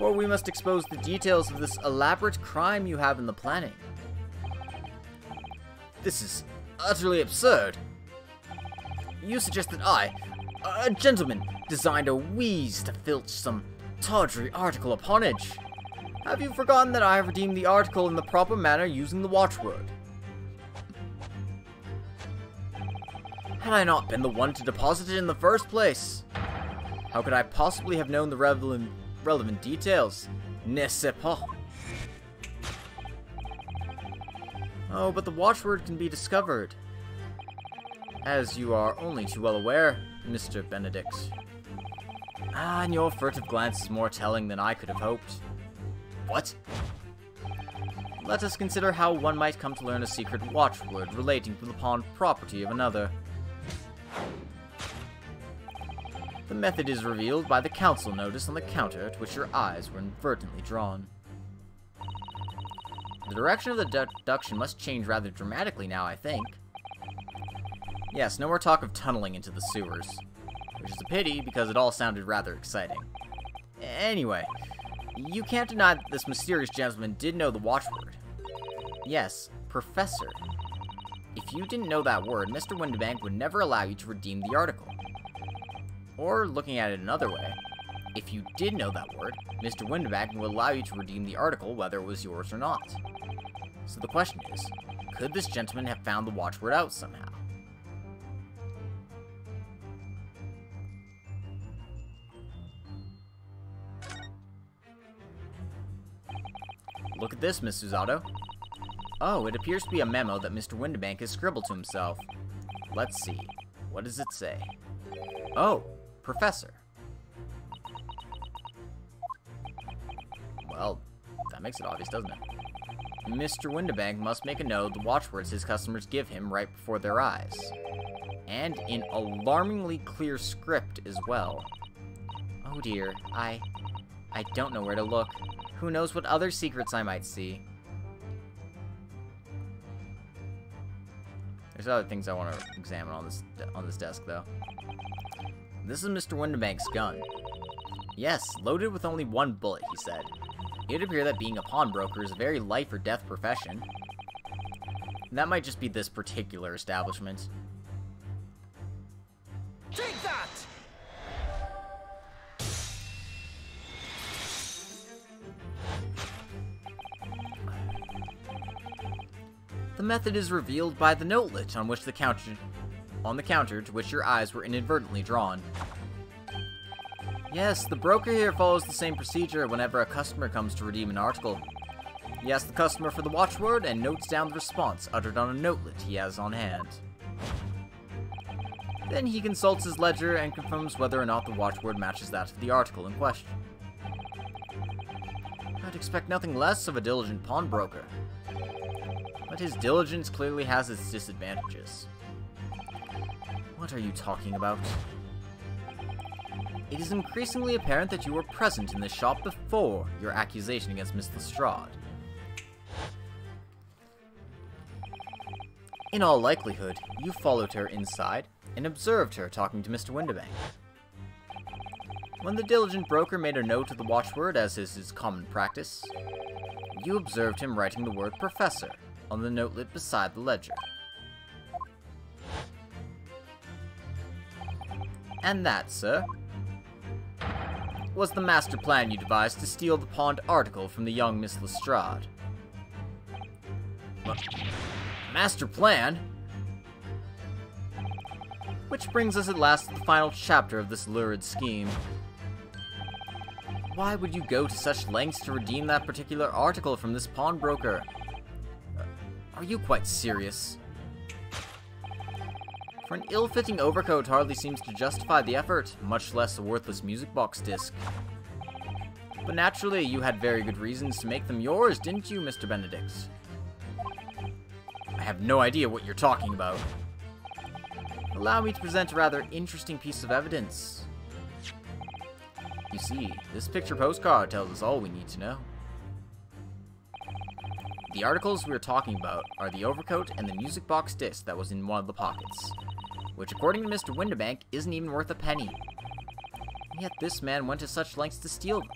For we must expose the details of this elaborate crime you have in the planning. This is utterly absurd. You suggest that I, a gentleman, designed a wheeze to filch some tawdry article of pawnage. Have you forgotten that I have redeemed the article in the proper manner using the watchword? Had I not been the one to deposit it in the first place? How could I possibly have known the relevant, relevant details? Ne sais pas. Oh, but the watchword can be discovered. As you are only too well aware, Mr. Benedict. Ah, and your furtive glance is more telling than I could have hoped. What? Let us consider how one might come to learn a secret watchword relating to the pawned property of another. The method is revealed by the council notice on the counter to which your eyes were inadvertently drawn. The direction of the deduction must change rather dramatically now, I think. Yes, no more talk of tunneling into the sewers. Which is a pity, because it all sounded rather exciting. Anyway, you can't deny that this mysterious gentleman did know the watchword. Yes, Professor. If you didn't know that word, Mr. Windibank would never allow you to redeem the article. Or, looking at it another way, if you did know that word, Mr. Windibank would allow you to redeem the article whether it was yours or not. So the question is, could this gentleman have found the watchword out somehow? Look at this, Miss Susato. Oh, it appears to be a memo that Mr. Windibank has scribbled to himself. Let's see. What does it say? Oh, Professor. Well, that makes it obvious, doesn't it? Mr. Windibank must make a note of the watchwords his customers give him right before their eyes. And in alarmingly clear script as well. Oh dear, I... I don't know where to look. Who knows what other secrets I might see. There's other things I want to examine on this on this desk, though. This is Mr. Windibank's gun. Yes, loaded with only one bullet, he said. It would appear that being a pawnbroker is a very life or death profession. That might just be this particular establishment. Take that! The method is revealed by the notelet on which the counter on the counter to which your eyes were inadvertently drawn. Yes, the broker here follows the same procedure whenever a customer comes to redeem an article. He asks the customer for the watchword and notes down the response uttered on a notelet he has on hand. Then he consults his ledger and confirms whether or not the watchword matches that of the article in question. I'd expect nothing less of a diligent pawnbroker but his diligence clearly has its disadvantages. What are you talking about? It is increasingly apparent that you were present in the shop before your accusation against Miss Lestrade. In all likelihood, you followed her inside and observed her talking to Mr. Windibank. When the diligent broker made a note of the watchword, as is his common practice, you observed him writing the word Professor on the notelet beside the ledger. And that, sir, was the master plan you devised to steal the pawned article from the young Miss Lestrade. But Master plan? Which brings us at last to the final chapter of this lurid scheme. Why would you go to such lengths to redeem that particular article from this pawnbroker? Uh, are you quite serious? For an ill-fitting overcoat hardly seems to justify the effort, much less a worthless music box disc. But naturally, you had very good reasons to make them yours, didn't you, Mr. Benedict? I have no idea what you're talking about. Allow me to present a rather interesting piece of evidence. You see, this picture postcard tells us all we need to know. The articles we are talking about are the overcoat and the music box disc that was in one of the pockets, which according to Mr. Windibank isn't even worth a penny. Yet this man went to such lengths to steal them.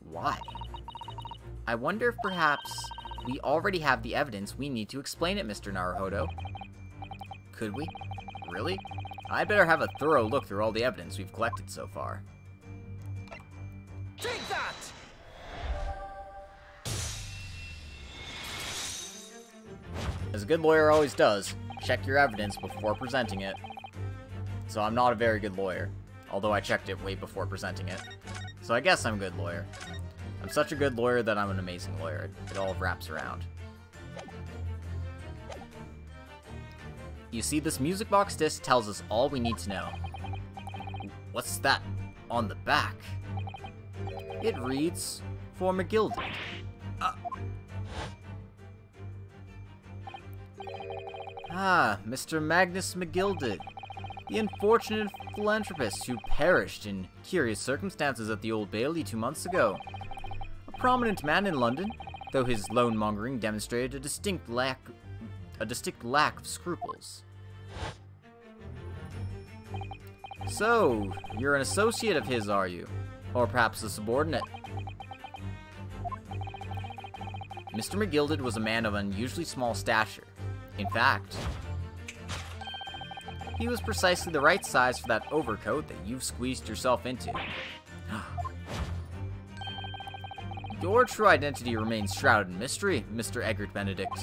Why? I wonder if perhaps we already have the evidence we need to explain it, Mr. Naruhodo. Could we? Really? I'd better have a thorough look through all the evidence we've collected so far. Take that! As a good lawyer always does, check your evidence before presenting it. So I'm not a very good lawyer, although I checked it way before presenting it. So I guess I'm a good lawyer. I'm such a good lawyer that I'm an amazing lawyer. It all wraps around. You see, this music box disc tells us all we need to know. What's that on the back? It reads, for McGilded. Ah, Mr. Magnus McGilded. The unfortunate philanthropist who perished in curious circumstances at the Old Bailey two months ago. A prominent man in London, though his loan-mongering demonstrated a distinct lack a distinct lack of scruples. So, you're an associate of his, are you? Or perhaps a subordinate? Mr. McGilded was a man of unusually small stature. In fact, he was precisely the right size for that overcoat that you've squeezed yourself into. Your true identity remains shrouded in mystery, Mr. Egbert Benedict.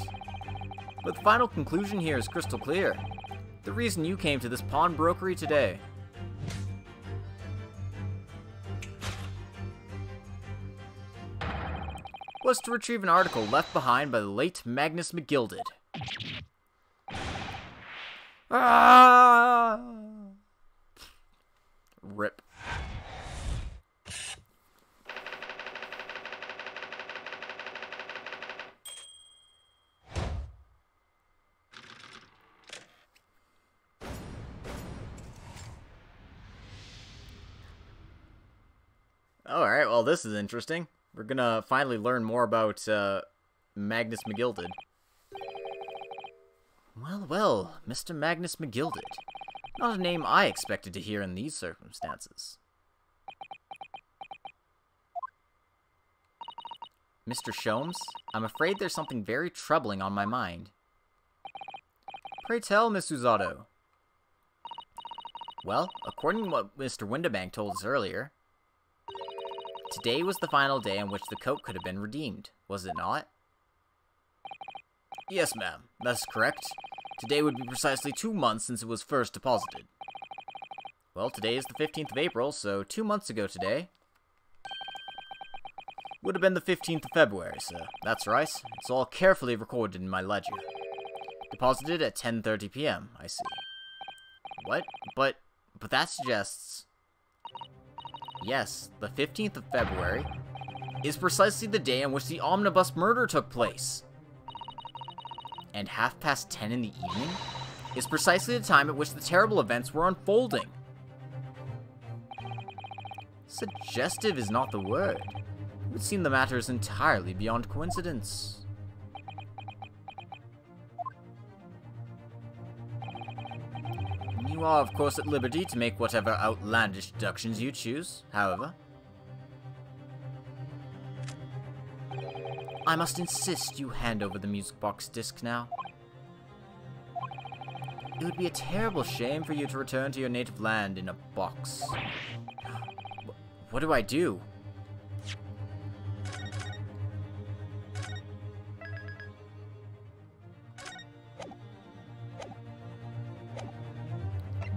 But the final conclusion here is crystal clear. The reason you came to this pawnbrokery today was to retrieve an article left behind by the late Magnus McGilded. Ah! Rip. Alright, well this is interesting. We're gonna finally learn more about uh, Magnus McGilded. Well, well, Mr. Magnus McGilded. Not a name I expected to hear in these circumstances. Mr. Sholmes, I'm afraid there's something very troubling on my mind. Pray tell, Miss Susato. Well, according to what Mr. Windibank told us earlier, Today was the final day on which the coat could have been redeemed, was it not? Yes, ma'am. That's correct. Today would be precisely two months since it was first deposited. Well, today is the 15th of April, so two months ago today would have been the 15th of February, sir. That's right. It's all carefully recorded in my ledger. Deposited at 10.30 p.m., I see. What? But, but that suggests... Yes, the 15th of February is precisely the day on which the omnibus murder took place. And half past 10 in the evening is precisely the time at which the terrible events were unfolding. Suggestive is not the word. It would seem the matter is entirely beyond coincidence. You are, of course, at liberty to make whatever outlandish deductions you choose, however. I must insist you hand over the music box disc now. It would be a terrible shame for you to return to your native land in a box. What do I do?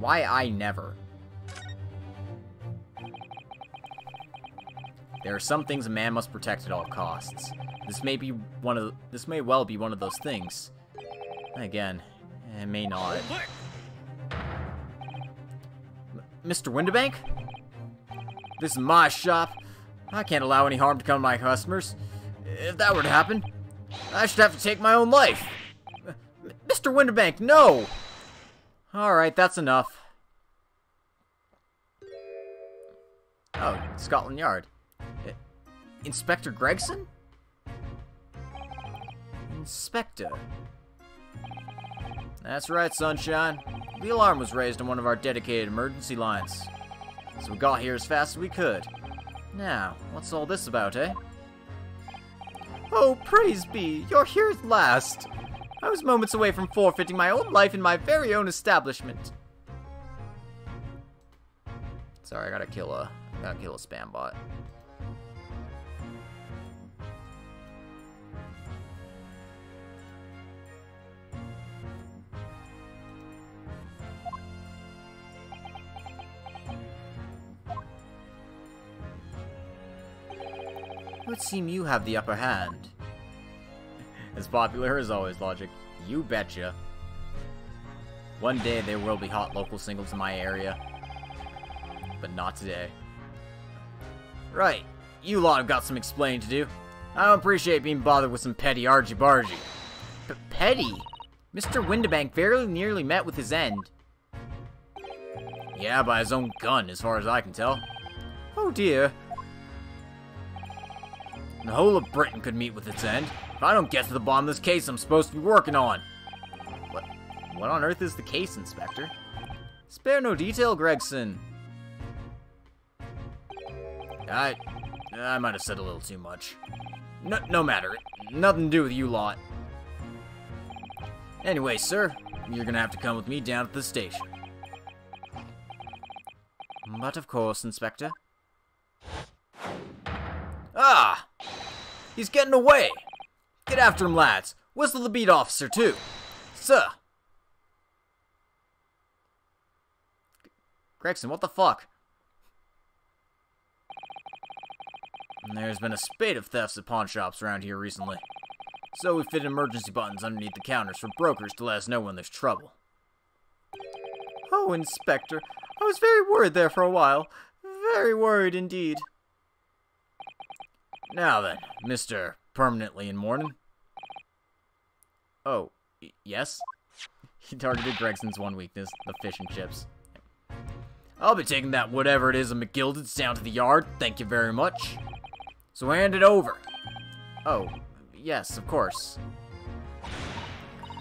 Why I never? There are some things a man must protect at all costs. This may be one of this may well be one of those things. Again, it may not. M Mr. Windibank? This is my shop. I can't allow any harm to come to my customers. If that were to happen, I should have to take my own life. Mr. Windibank, no! Alright, that's enough. Oh, Scotland Yard. Inspector Gregson? Inspector. That's right, Sunshine. The alarm was raised on one of our dedicated emergency lines. So we got here as fast as we could. Now, what's all this about, eh? Oh, praise be! You're here at last! I was moments away from forfeiting my own life in my very own establishment. Sorry, I gotta kill a, gotta kill a spam bot. Would seem you have the upper hand. As popular as always, Logic. You betcha. One day there will be hot local singles in my area. But not today. Right. You lot have got some explaining to do. I don't appreciate being bothered with some petty argy-bargy. But petty? Mr. Windibank very nearly met with his end. Yeah, by his own gun, as far as I can tell. Oh dear. The whole of Britain could meet with its end. If I don't get to the bottom of this case I'm supposed to be working on. What, what on earth is the case, Inspector? Spare no detail, Gregson. I, I might have said a little too much. No, no matter. Nothing to do with you lot. Anyway, sir, you're gonna have to come with me down to the station. But of course, Inspector. Ah! He's getting away! Get after him, lads! Whistle the beat officer, too! Sir! Gregson, what the fuck? There's been a spate of thefts at pawn shops around here recently. So we fit emergency buttons underneath the counters for brokers to let us know when there's trouble. Oh, Inspector, I was very worried there for a while. Very worried indeed. Now then, Mr. Permanently in Mourning. Oh, yes? He targeted Gregson's one weakness, the fish and chips. I'll be taking that whatever it is of McGilded's down to the yard, thank you very much. So hand it over. Oh, yes, of course.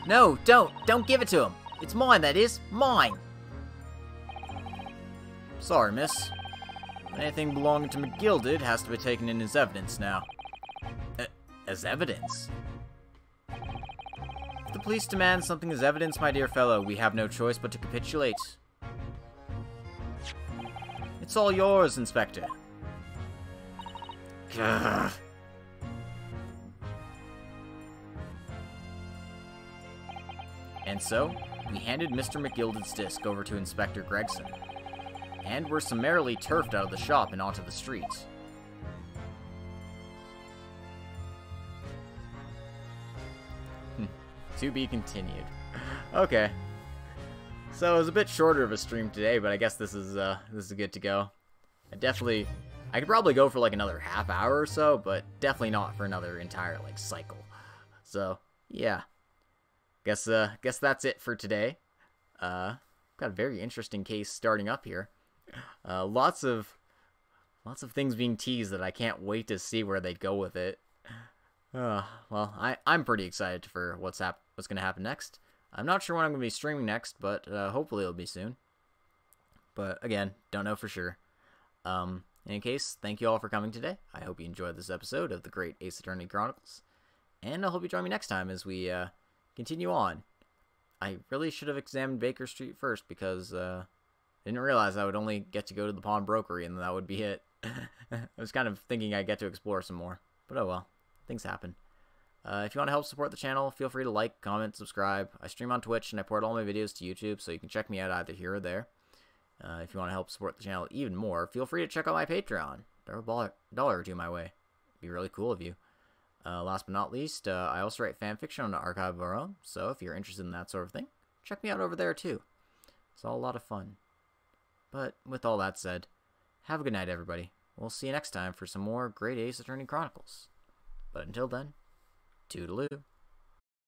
No, don't. Don't give it to him. It's mine, that is. Mine. Sorry, miss. Anything belonging to McGilded has to be taken in as evidence now. Uh, as evidence? If the police demand something as evidence, my dear fellow, we have no choice but to capitulate. It's all yours, Inspector. Gah. And so, we handed Mr. McGilded's disc over to Inspector Gregson, and were summarily turfed out of the shop and onto the streets. Hmm. to be continued. Okay. So it was a bit shorter of a stream today, but I guess this is uh, this is good to go. I definitely, I could probably go for like another half hour or so, but definitely not for another entire like cycle. So yeah, guess uh, guess that's it for today. Uh, got a very interesting case starting up here. Uh, lots of lots of things being teased that I can't wait to see where they go with it. Uh, well, I I'm pretty excited for what's hap- what's gonna happen next. I'm not sure when I'm gonna be streaming next, but uh, hopefully it'll be soon. But again, don't know for sure. Um, in any case, thank you all for coming today. I hope you enjoyed this episode of the Great Ace Attorney Chronicles, and I hope you join me next time as we uh, continue on. I really should have examined Baker Street first because uh, didn't realize I would only get to go to the pawnbrokery and that would be it. I was kind of thinking I'd get to explore some more, but oh well, things happen. Uh, if you want to help support the channel, feel free to like, comment, subscribe. I stream on Twitch and I port all my videos to YouTube, so you can check me out either here or there. Uh, if you want to help support the channel even more, feel free to check out my Patreon. Throw a dollar or two my way. It'd be really cool of you. Uh, last but not least, uh, I also write fanfiction on the archive of our own, so if you're interested in that sort of thing, check me out over there too. It's all a lot of fun. But with all that said, have a good night, everybody. We'll see you next time for some more Great Ace Attorney Chronicles. But until then, toodaloo.